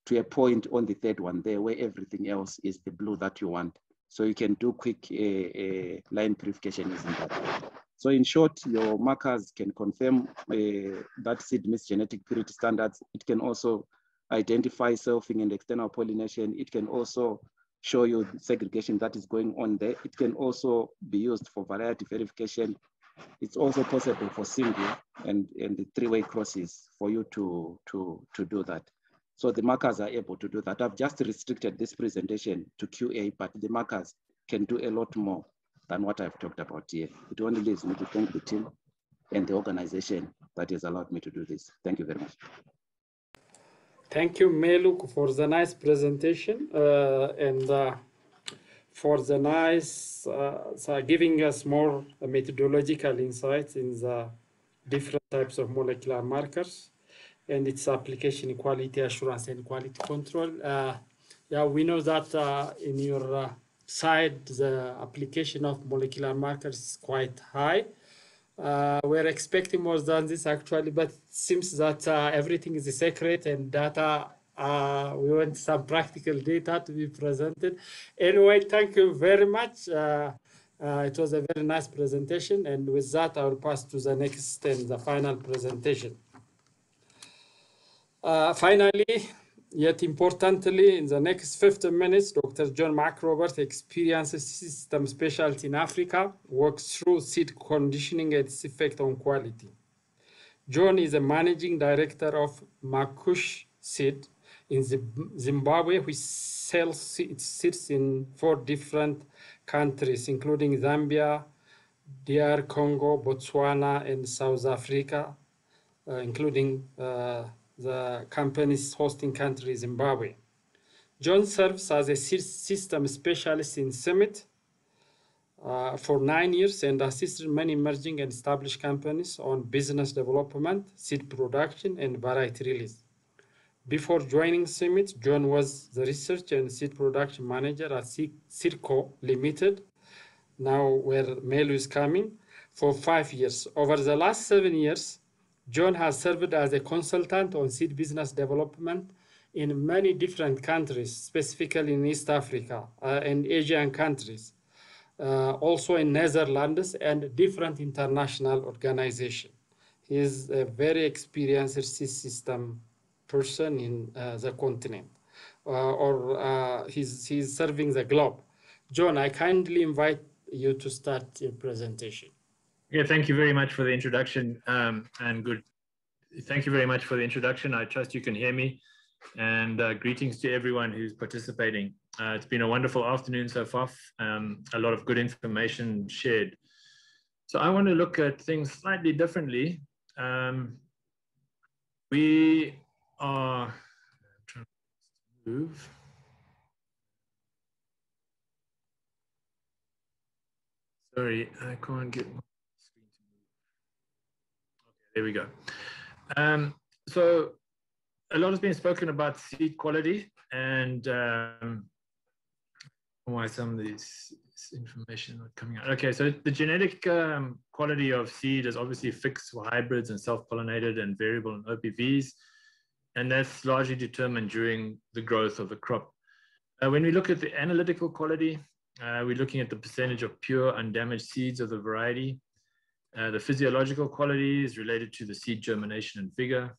Speaker 8: to a point on the third one there where everything else is the blue that you want. So you can do quick uh, uh, line purification using that. So in short, your markers can confirm uh, that seed meets genetic purity standards. It can also identify selfing and external pollination. It can also show you segregation that is going on there. It can also be used for variety verification. It's also possible for single and, and the three-way crosses for you to, to, to do that. So the markers are able to do that. I've just restricted this presentation to QA, but the markers can do a lot more than what I've talked about here. It only leaves me to thank the team and the organization that has allowed me to do this. Thank you very much.
Speaker 1: Thank you, Meluk, for the nice presentation uh, and uh, for the nice uh, giving us more methodological insights in the different types of molecular markers and its application in quality assurance and quality control. Uh, yeah, we know that uh, in your side, the application of molecular markers is quite high. Uh, we're expecting more than this actually, but it seems that uh, everything is a secret and data, uh, we want some practical data to be presented. Anyway, thank you very much. it was a very nice presentation. And with that, I will pass to the next and the final presentation. Uh, finally, yet importantly, in the next 15 minutes, Dr. John MacRobert experiences system specialty in Africa, works through seed conditioning and its effect on quality. John is a managing director of Makush Seed in Zimbabwe, which sells its seeds in four different countries, including Zambia, DR Congo, Botswana, and South Africa, uh, including uh, the company's hosting country, Zimbabwe. John serves as a system specialist in CIMMYT uh, for nine years and assisted many emerging and established companies on business development, seed production, and variety release. Before joining CIMMYT, John was the research and seed production manager at SeedCo Limited, now where Melu is coming, for five years. Over the last seven years, John has served as a consultant on seed business development in many different countries, specifically in East Africa uh, and Asian countries, uh, also in Netherlands and different international organizations. He is a very experienced seed system person in uh, the continent, uh, or uh, he's, he's serving the globe. John, I kindly invite you to start your presentation.
Speaker 9: Yeah, thank you very much for the introduction um, and good. Thank you very much for the introduction. I trust you can hear me and uh, greetings to everyone who's participating. Uh, it's been a wonderful afternoon so far, um, a lot of good information shared. So I want to look at things slightly differently. Um, we are trying to move. Sorry, I can't get my there we go. Um, so a lot has been spoken about seed quality and um, why some of these information not coming out. Okay, so the genetic um, quality of seed is obviously fixed for hybrids and self-pollinated and variable in OPVs, and that's largely determined during the growth of the crop. Uh, when we look at the analytical quality, uh, we're looking at the percentage of pure undamaged seeds of the variety. Uh, the physiological quality is related to the seed germination and vigor.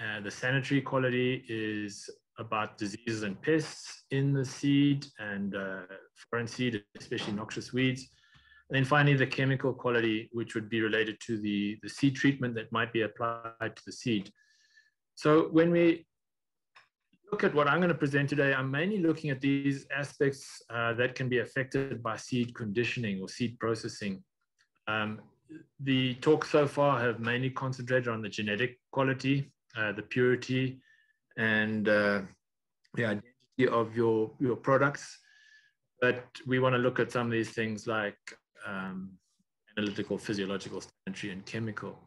Speaker 9: Uh, the sanitary quality is about diseases and pests in the seed and uh, foreign seed, especially noxious weeds. And then finally, the chemical quality, which would be related to the, the seed treatment that might be applied to the seed. So when we look at what I'm going to present today, I'm mainly looking at these aspects uh, that can be affected by seed conditioning or seed processing. Um, the talks so far have mainly concentrated on the genetic quality, uh, the purity, and uh, the identity of your, your products. But we want to look at some of these things like um, analytical, physiological, sanitary, and chemical.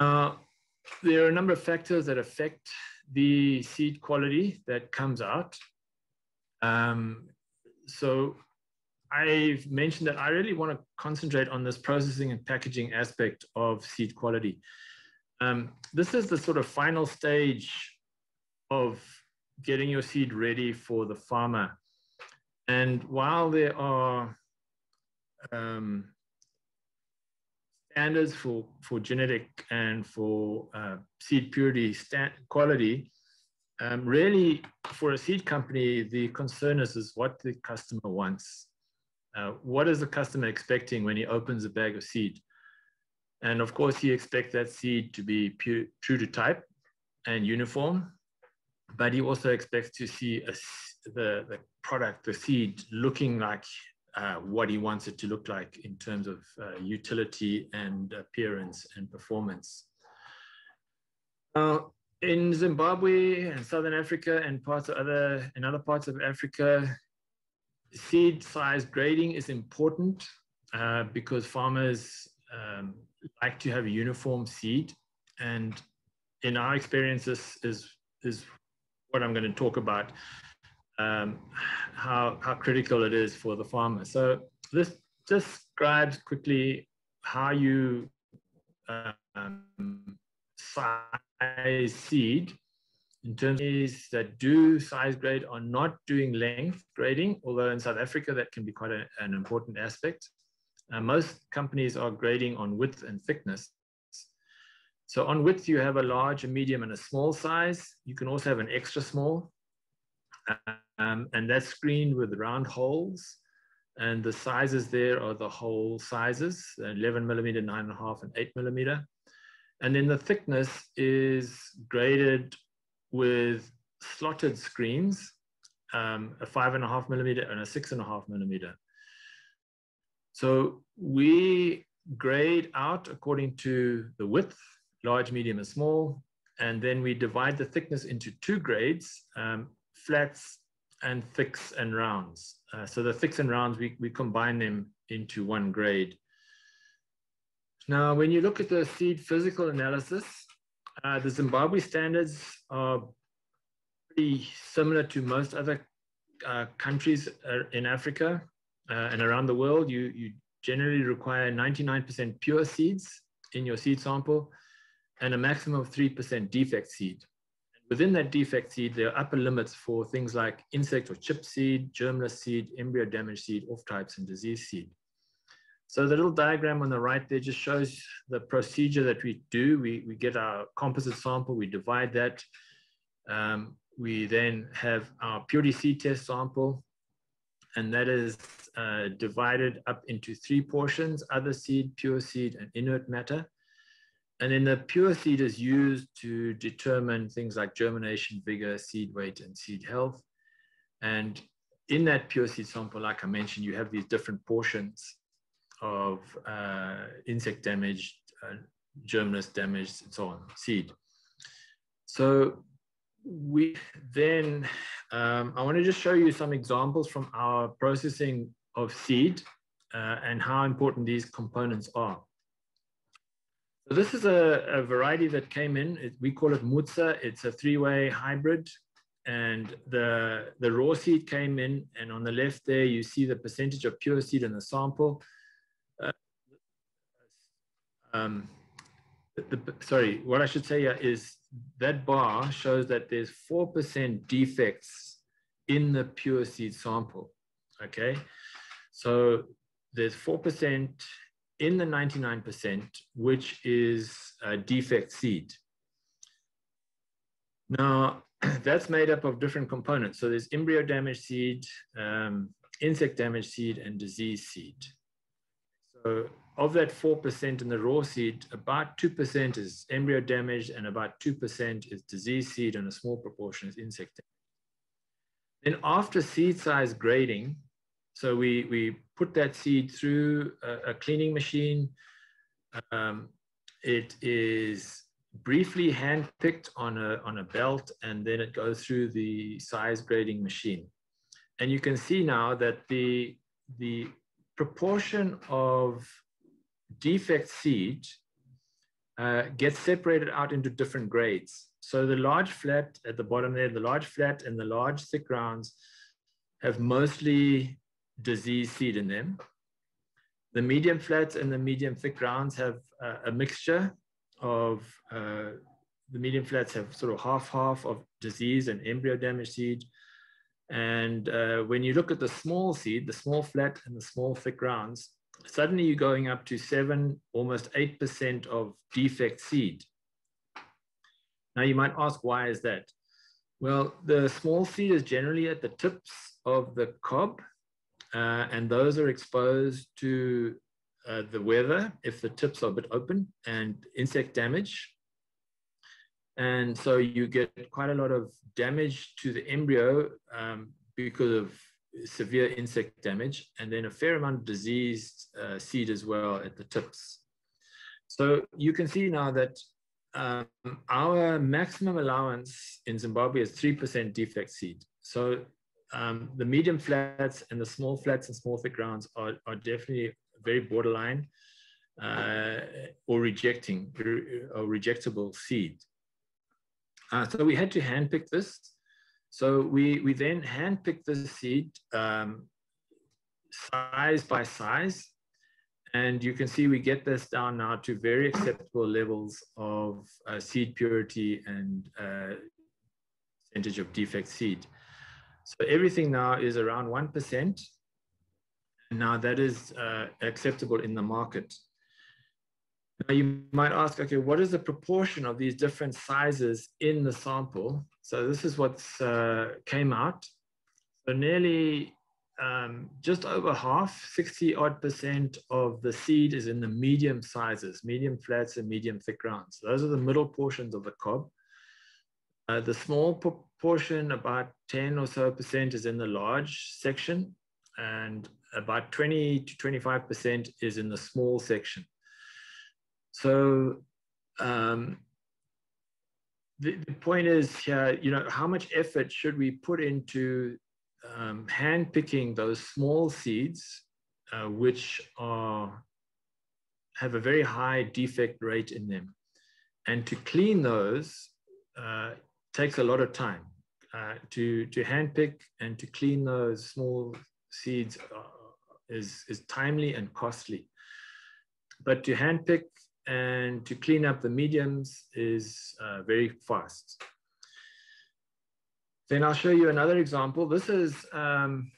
Speaker 9: Now, there are a number of factors that affect the seed quality that comes out. Um, so I've mentioned that I really want to concentrate on this processing and packaging aspect of seed quality. Um, this is the sort of final stage of getting your seed ready for the farmer. And while there are um, standards for, for genetic and for uh, seed purity quality, um, really for a seed company, the concern is, is what the customer wants. Uh, what is the customer expecting when he opens a bag of seed? And of course, he expects that seed to be pure, true to type and uniform but he also expects to see a, the, the product, the seed, looking like uh, what he wants it to look like in terms of uh, utility and appearance and performance. Now, in Zimbabwe and Southern Africa and parts of other in other parts of Africa, seed size grading is important uh, because farmers um, like to have a uniform seed, and in our experience, this is is what I'm going to talk about, um, how, how critical it is for the farmer. So this describes quickly how you um, size seed in terms of that do size grade are not doing length grading, although in South Africa that can be quite a, an important aspect. Uh, most companies are grading on width and thickness. So on width, you have a large, a medium, and a small size. You can also have an extra small. Um, and that's screened with round holes. And the sizes there are the hole sizes, 11 millimeter, 9.5, and 8 millimeter. And then the thickness is graded with slotted screens, um, a 5.5 millimeter and a 6.5 millimeter. So we grade out according to the width large, medium, and small. And then we divide the thickness into two grades, um, flats and thicks and rounds. Uh, so the thicks and rounds, we, we combine them into one grade. Now, when you look at the seed physical analysis, uh, the Zimbabwe standards are pretty similar to most other uh, countries uh, in Africa uh, and around the world. You, you generally require 99% pure seeds in your seed sample and a maximum of 3% defect seed. And Within that defect seed, there are upper limits for things like insect or chip seed, germless seed, embryo damaged seed, off types, and disease seed. So the little diagram on the right there just shows the procedure that we do. We, we get our composite sample, we divide that. Um, we then have our purity seed test sample, and that is uh, divided up into three portions, other seed, pure seed, and inert matter. And then the pure seed is used to determine things like germination, vigor, seed weight, and seed health. And in that pure seed sample, like I mentioned, you have these different portions of uh, insect damaged, uh, germinous damaged, and so on, seed. So we then, um, I want to just show you some examples from our processing of seed uh, and how important these components are. So this is a, a variety that came in. It, we call it Mutsa. It's a three-way hybrid. And the, the raw seed came in. And on the left there, you see the percentage of pure seed in the sample. Um, the, the, sorry, what I should say is that bar shows that there's 4% defects in the pure seed sample. Okay. So there's 4% in the 99%, which is a defect seed. Now, that's made up of different components. So there's embryo damage seed, um, insect damage seed, and disease seed. So of that 4% in the raw seed, about 2% is embryo damage and about 2% is disease seed and a small proportion is insect damage. Then after seed size grading, so we, we put that seed through a, a cleaning machine. Um, it is briefly hand-picked on a, on a belt and then it goes through the size grading machine. And you can see now that the, the proportion of defect seed uh, gets separated out into different grades. So the large flat at the bottom there, the large flat and the large thick rounds have mostly disease seed in them. The medium flats and the medium thick rounds have uh, a mixture of uh, the medium flats have sort of half half of disease and embryo damage seed. And uh, when you look at the small seed, the small flat and the small thick rounds, suddenly you're going up to seven, almost 8% of defect seed. Now you might ask, why is that? Well, the small seed is generally at the tips of the cob uh, and those are exposed to uh, the weather if the tips are a bit open and insect damage. And so you get quite a lot of damage to the embryo um, because of severe insect damage, and then a fair amount of diseased uh, seed as well at the tips. So you can see now that um, our maximum allowance in Zimbabwe is 3% defect seed. So um, the medium flats and the small flats and small thick rounds are, are definitely very borderline uh, or rejecting or rejectable seed. Uh, so we had to handpick this. So we, we then handpicked the seed um, size by size. And you can see we get this down now to very acceptable levels of uh, seed purity and uh, percentage of defect seed. So everything now is around 1%. And now that is uh, acceptable in the market. Now you might ask, okay, what is the proportion of these different sizes in the sample? So this is what uh, came out. So nearly um, just over half, 60 odd percent of the seed is in the medium sizes, medium flats and medium thick rounds. Those are the middle portions of the cob. Uh, the small proportion, about 10 or so percent, is in the large section, and about 20 to 25 percent is in the small section. So um, the, the point is here, you know, how much effort should we put into um, hand picking those small seeds, uh, which are have a very high defect rate in them, and to clean those uh, takes a lot of time uh, to to handpick and to clean those small seeds uh, is is timely and costly. But to handpick and to clean up the mediums is uh, very fast. Then I'll show you another example. This is um,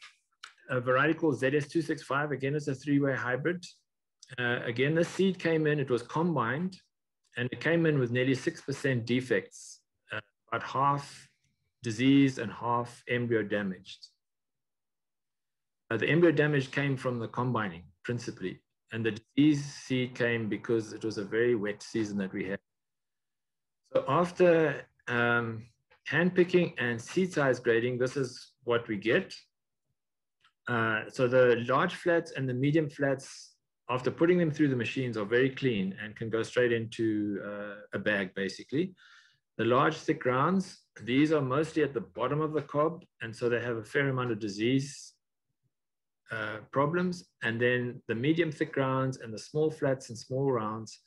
Speaker 9: a variety called ZS265. Again, it's a three-way hybrid. Uh, again, the seed came in, it was combined, and it came in with nearly 6% defects about half disease and half embryo damaged. Uh, the embryo damage came from the combining principally, and the disease seed came because it was a very wet season that we had. So after um, hand picking and seed size grading, this is what we get. Uh, so the large flats and the medium flats, after putting them through the machines, are very clean and can go straight into uh, a bag, basically. The large thick rounds, these are mostly at the bottom of the cob, and so they have a fair amount of disease uh, problems. And then the medium thick rounds and the small flats and small rounds,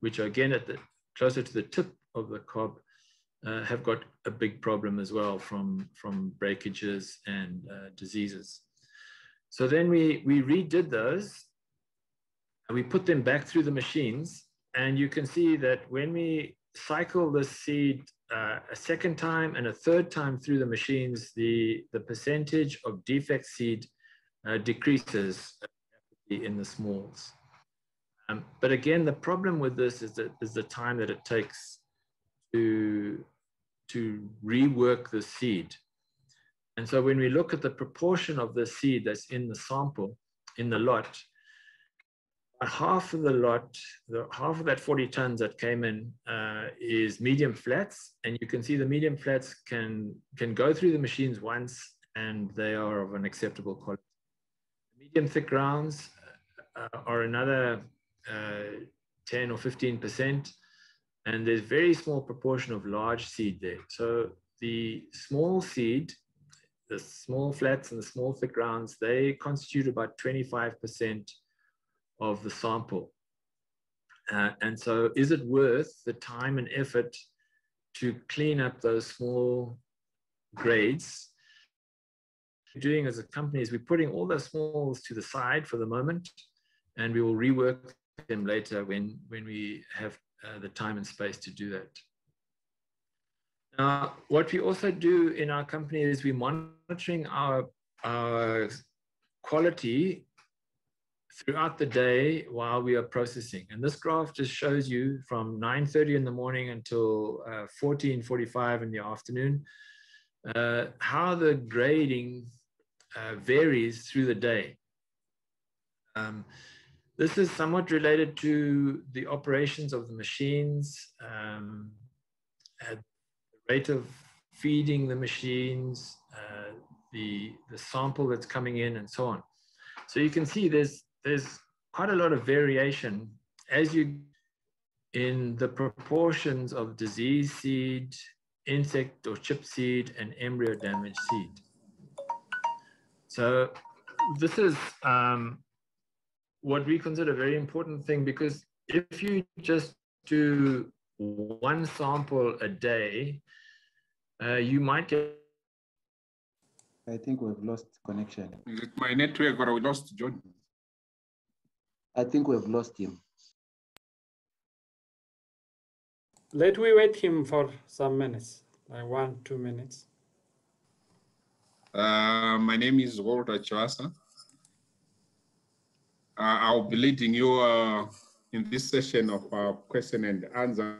Speaker 9: which are again at the closer to the tip of the cob, uh, have got a big problem as well from, from breakages and uh, diseases. So then we, we redid those and we put them back through the machines. And you can see that when we cycle the seed uh, a second time and a third time through the machines, the, the percentage of defect seed uh, decreases in the smalls. Um, but again, the problem with this is, that, is the time that it takes to, to rework the seed. And so when we look at the proportion of the seed that's in the sample, in the lot, half of the lot, the, half of that 40 tons that came in uh, is medium flats. And you can see the medium flats can, can go through the machines once and they are of an acceptable quality. Medium thick rounds uh, are another uh, 10 or 15%. And there's very small proportion of large seed there. So the small seed, the small flats and the small thick rounds, they constitute about 25% of the sample. Uh, and so is it worth the time and effort to clean up those small grades? Doing as a company is we're putting all those smalls to the side for the moment, and we will rework them later when, when we have uh, the time and space to do that. Now, what we also do in our company is we're monitoring our, our quality throughout the day while we are processing. And this graph just shows you from 9.30 in the morning until uh, 14.45 in the afternoon, uh, how the grading uh, varies through the day. Um, this is somewhat related to the operations of the machines, um, the rate of feeding the machines, uh, the, the sample that's coming in and so on. So you can see there's there's quite a lot of variation as you in the proportions of disease seed, insect or chip seed, and embryo damage seed. So this is um, what we consider a very important thing because if you just do one sample a day, uh, you might get.
Speaker 8: I think we've lost connection.
Speaker 10: Is it my network or we lost John?
Speaker 8: I think we've lost him.
Speaker 1: Let we wait him for some minutes, like one, two minutes.
Speaker 10: Uh, my name is Walter Chivasa. Uh, I'll be leading you uh, in this session of uh, question and answer.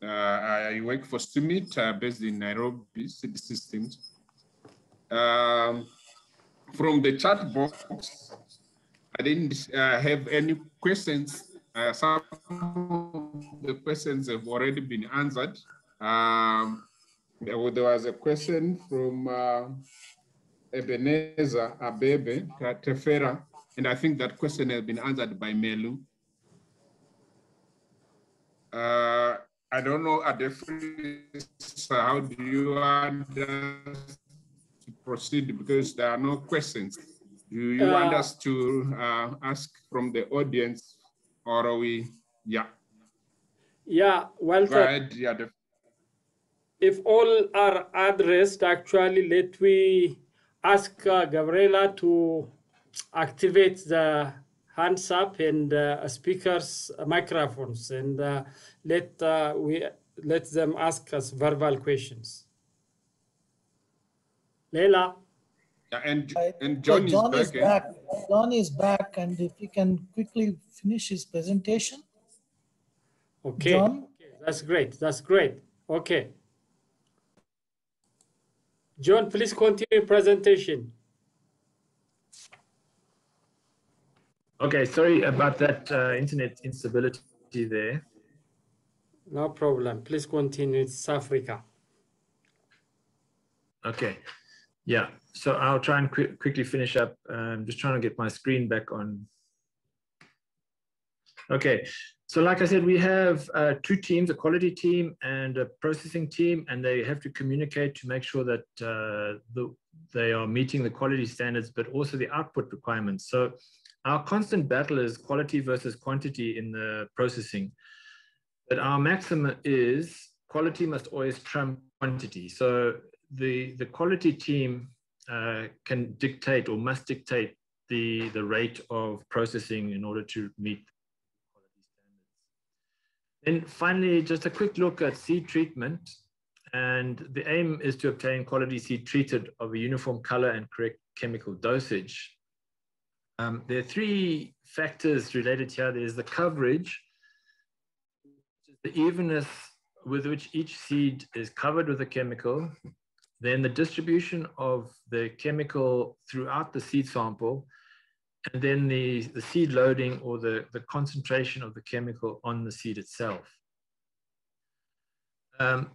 Speaker 10: Uh, I work for CIMMYT uh, based in Nairobi City Systems. Um, from the chat box, I didn't have any questions. Some of the questions have already been answered. Um, there was a question from uh, Ebenezer Abebe Tefera, and I think that question has been answered by Melu. Uh, I don't know, Adefris, how do you want us to proceed because there are no questions. Do you uh, want us to uh, ask from the audience or are we, yeah.
Speaker 1: Yeah, well,
Speaker 10: ahead, yeah.
Speaker 1: If all are addressed, actually, let we ask uh, Gabriela to activate the hands up and uh, speakers microphones and uh, let uh, we let them ask us verbal questions. Leila.
Speaker 10: Yeah, and, and John,
Speaker 2: John
Speaker 10: is,
Speaker 2: is
Speaker 10: back,
Speaker 2: back. John is back, and if he can quickly finish his presentation.
Speaker 1: Okay.
Speaker 2: John?
Speaker 1: That's great. That's great. Okay. John, please continue presentation.
Speaker 9: Okay, sorry about that uh, internet instability there.
Speaker 1: No problem. Please continue. It's Africa.
Speaker 9: Okay. Yeah, so I'll try and qu quickly finish up. I'm just trying to get my screen back on. Okay, so like I said, we have uh, two teams, a quality team and a processing team, and they have to communicate to make sure that uh, the, they are meeting the quality standards, but also the output requirements. So our constant battle is quality versus quantity in the processing. But our maxim is quality must always trump quantity. So the, the quality team uh, can dictate or must dictate the, the rate of processing in order to meet then finally, just a quick look at seed treatment. And the aim is to obtain quality seed treated of a uniform color and correct chemical dosage. Um, there are three factors related here. There's the coverage, the evenness with which each seed is covered with a chemical, then the distribution of the chemical throughout the seed sample, and then the, the seed loading or the, the concentration of the chemical on the seed itself. Um,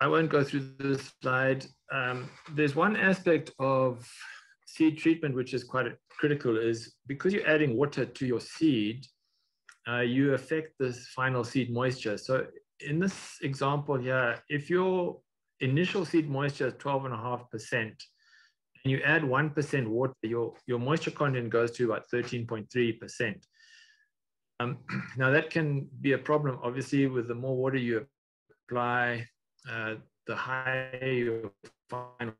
Speaker 9: I won't go through this slide. Um, there's one aspect of seed treatment which is quite critical is because you're adding water to your seed, uh, you affect the final seed moisture. So in this example here, if your initial seed moisture is 12.5%, and you add 1% water, your, your moisture content goes to about 13.3%. Um, now that can be a problem, obviously, with the more water you apply, uh, the higher your final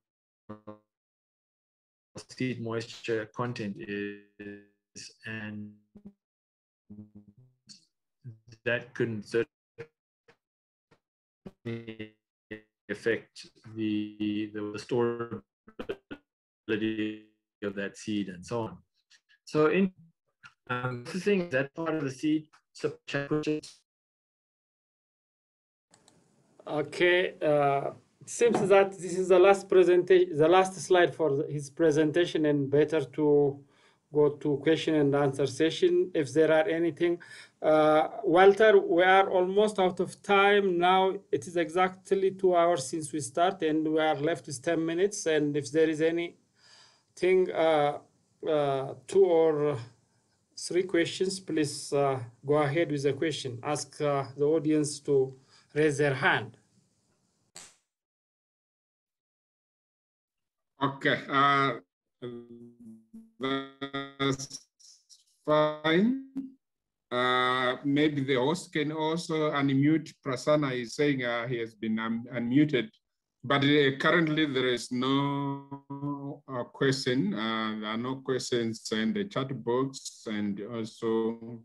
Speaker 9: seed moisture content is, and that can certainly affect the, the, the of that seed and so on. So in um, processing that part of the seed,
Speaker 1: Okay, uh, seems that this is the last presentation, the last slide for his presentation, and better to go to question and answer session if there are anything. Uh, Walter, we are almost out of time now. It is exactly two hours since we start, and we are left with 10 minutes. And if there is any think uh, uh, two or three questions, please uh, go ahead with the question. Ask the audience to raise their hand.
Speaker 10: Okay, uh, that's fine. Uh, maybe the host can also unmute. Prasanna is saying uh, he has been un unmuted. But uh, currently there is no uh, question. Uh, there are no questions in the chat box and also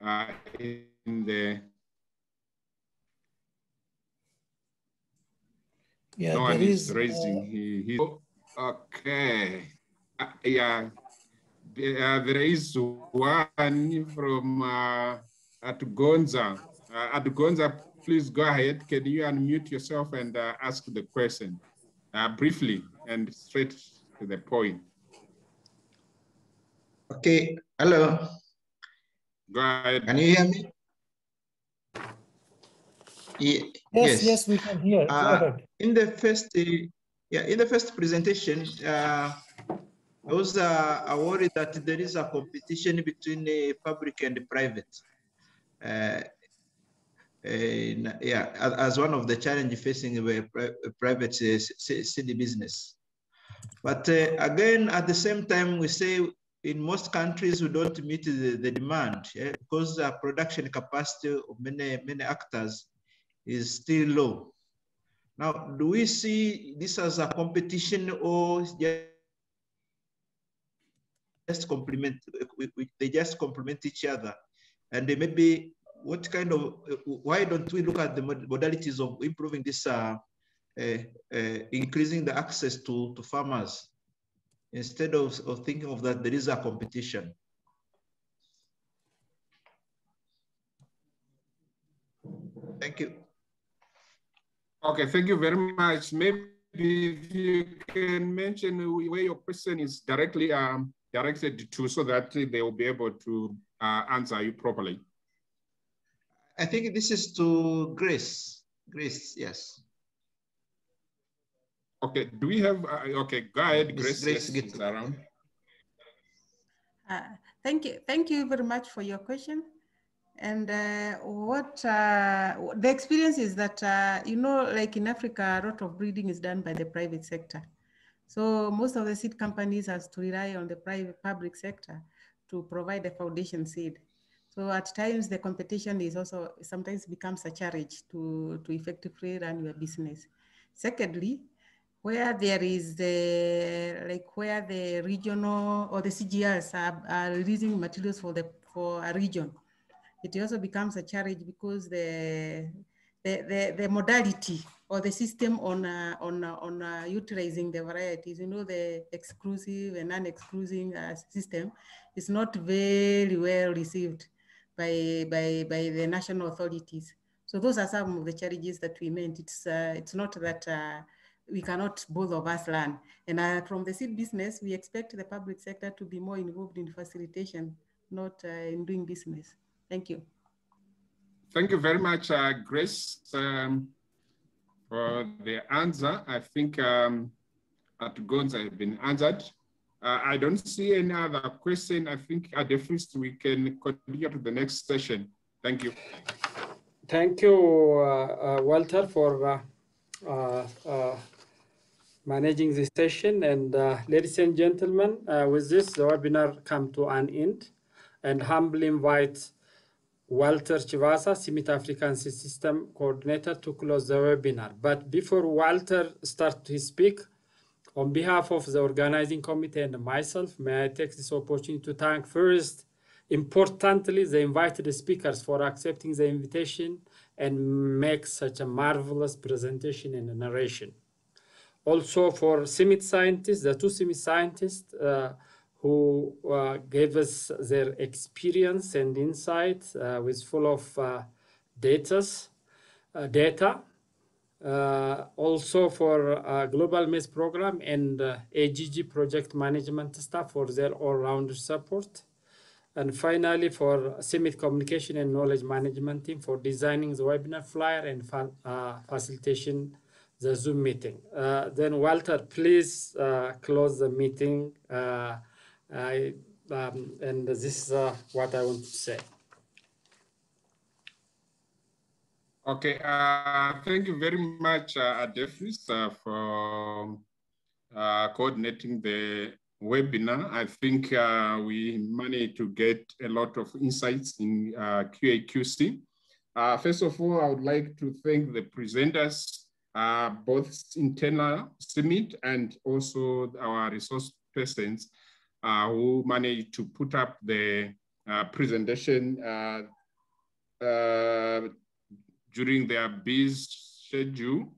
Speaker 10: uh, in the.
Speaker 2: Yeah,
Speaker 10: no one is,
Speaker 2: is
Speaker 10: raising.
Speaker 2: uh,
Speaker 10: He, he, okay. Uh, yeah. there is one from uh, at Gonza. Uh, at Gonza, please go ahead. Can you unmute yourself and uh, ask the question uh, briefly and straight to the point?
Speaker 11: Okay, hello.
Speaker 10: Go ahead.
Speaker 11: Can you hear me? Ye-
Speaker 2: yes, yes, we can hear. Go
Speaker 11: Uh,
Speaker 2: ahead.
Speaker 11: in the first, uh, yeah, in the first presentation, uh, I was uh, worried that there is a competition between the public and the private. Uh, yeah, as, one of the challenge facing the private uh, city business. But uh, again, at the same time, we say in most countries we don't meet the, the demand yeah, because the production capacity of many many actors is still low. Now, do we see this as a competition or just complement? They just complement each other, and they maybe what kind of why don't we look at the modalities of improving this uh, uh, uh, increasing the access to, to farmers instead of, of thinking of that there is a competition. Thank you.
Speaker 10: Okay, thank you very much. Maybe if you can mention where your question is directly um, directed to so that they will be able to uh, answer you properly.
Speaker 11: I think this is to Grace. Grace, yes.
Speaker 10: Okay, do we have, uh, okay, go ahead, Grace,
Speaker 11: Grace
Speaker 10: yes, it's around.
Speaker 3: Uh, Thank you, thank you very much for your question. And uh, what uh, the experience is that, uh, you know, like in Africa, a lot of breeding is done by the private sector. So most of the seed companies has to rely on the private public sector to provide the foundation seed. So at times the competition is also sometimes becomes a challenge to, to effectively run your business. Secondly, where there is the, like where the regional or the CGRs are, are releasing materials for the for a region, it also becomes a challenge because the the, the, the modality or the system on uh, on uh, on uh, utilizing the varieties, you know, the exclusive and non-exclusive uh, system is not very well received by by by the national authorities. So those are some of the challenges that we meant. It's uh, it's not that uh, we cannot both of us learn. And uh, from the seed business, we expect the public sector to be more involved in facilitation, not uh, in doing business. Thank you.
Speaker 10: Thank you very much, uh, Grace, um, for the answer. I think um, at Gonza have been answered. Uh, I don't see any other question. I think at the first we can continue to the next session. Thank you.
Speaker 1: Thank you, uh, uh, Walter, for uh, uh, managing this session. And uh, ladies and gentlemen, with this, the webinar come to an end and humbly invite Walter Chivasa, CIMMYT African System Coordinator, to close the webinar. But before Walter starts to speak, on behalf of the organizing committee and myself, may I take this opportunity to thank first, importantly, the invited speakers for accepting the invitation and make such a marvelous presentation and narration. Also for CIMMYT scientists, the two CIMMYT scientists uh, who uh, gave us their experience and insight uh, with full of uh, datas, uh, data. Uh, also for uh, Global Maize Program and AGG project management staff for their all-round support. And finally, for CIMMYT Communication and Knowledge Management Team for designing the webinar flyer and fa facilitation the Zoom meeting. then Walter, please close the meeting. I, um, and this is uh, what I want to say.
Speaker 10: Okay, uh, thank you very much, uh, Adefris, uh, for uh, coordinating the webinar. I think uh, we managed to get a lot of insights in uh, QAQC. Uh, first of all, I would like to thank the presenters, both internal CIMMYT and also our resource persons who managed to put up the presentation during their busy schedule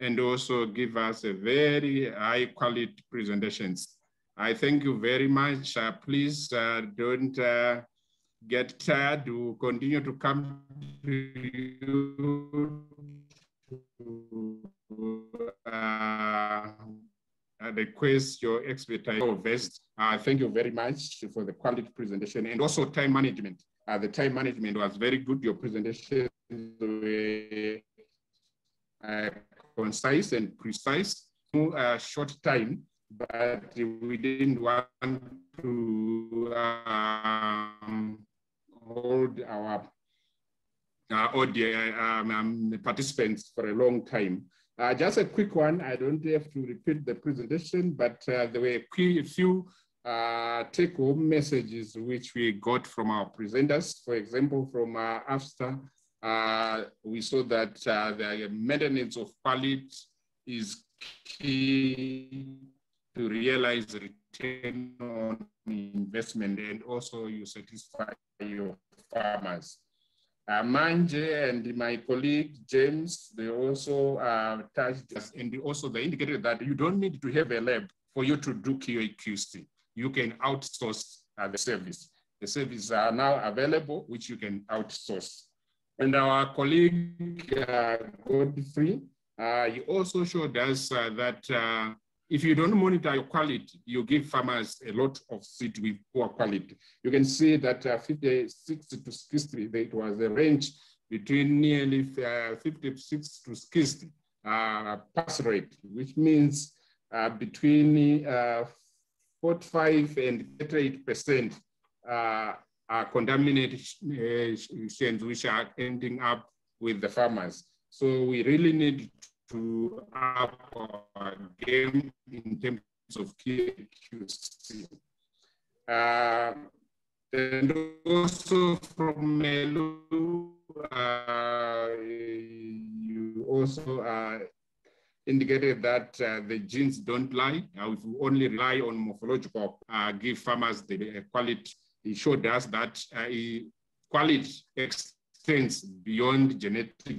Speaker 10: and also give us a very high quality presentations. I thank you very much. Uh, please uh, don't uh, get tired to continue to come to you uh, request your expertise or best. Uh, thank you very much for the quality presentation and also time management. Uh, the time management was very good. Your presentation were uh, concise and precise. No uh, short time, but we didn't want to um, hold our uh, audience, um, um, participants for a long time. Uh, just a quick one. I don't have to repeat the presentation, but uh, there were a few uh, take-home messages which we got from our presenters. For example, from uh, AFSTA, uh, we saw that uh, the maintenance of quality is key to realize return on investment and also you satisfy your farmers. Uh, Manje and my colleague James, they also uh, touched us and also they indicated that you don't need to have a lab for you to do QA/QC. You can outsource uh, the service. The services are now available, which you can outsource. And our colleague uh, Godfrey, uh, he also showed us uh, that uh, if you don't monitor your quality, you give farmers a lot of seed with poor quality. You can see that uh, 56 to 60, it was a range between nearly uh, 56 to 60 uh, pass rate, which means between uh, 45 and 38% uh, uh, contaminations which are ending up with the farmers. So we really need to up our game in terms of QC. Uh, and also from Melu, uh, you also uh, indicated that uh, the genes don't lie. Uh, if we only rely on morphological, uh, give farmers the quality, he showed us that uh, quality extends beyond genetic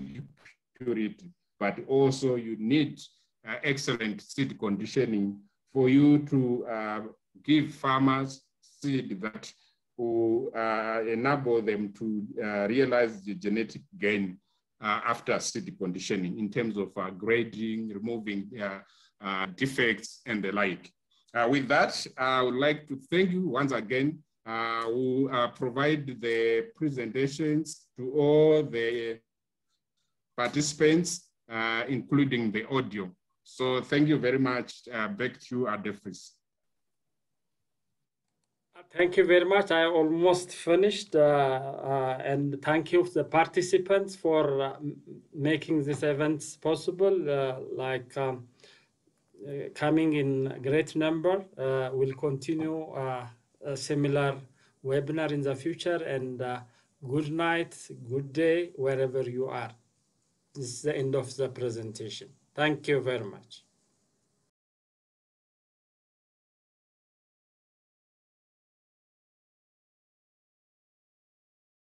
Speaker 10: purity, but also you need uh, excellent seed conditioning for you to uh, give farmers seed that will uh, enable them to uh, realize the genetic gain uh, after seed conditioning in terms of grading, removing defects and the like. with that, I would like to thank you once again. Uh, who uh, provide the presentations to all the participants, uh, including the audio. So thank you very much. back to you, Adefris.
Speaker 1: Thank you very much. I almost finished, uh, uh, and thank you the participants for uh, making this event possible. Uh, like um, uh, coming in great number, uh, we'll continue a similar webinar in the future. And uh, good night, good day, wherever you are. This is the end of the presentation. Thank you very much.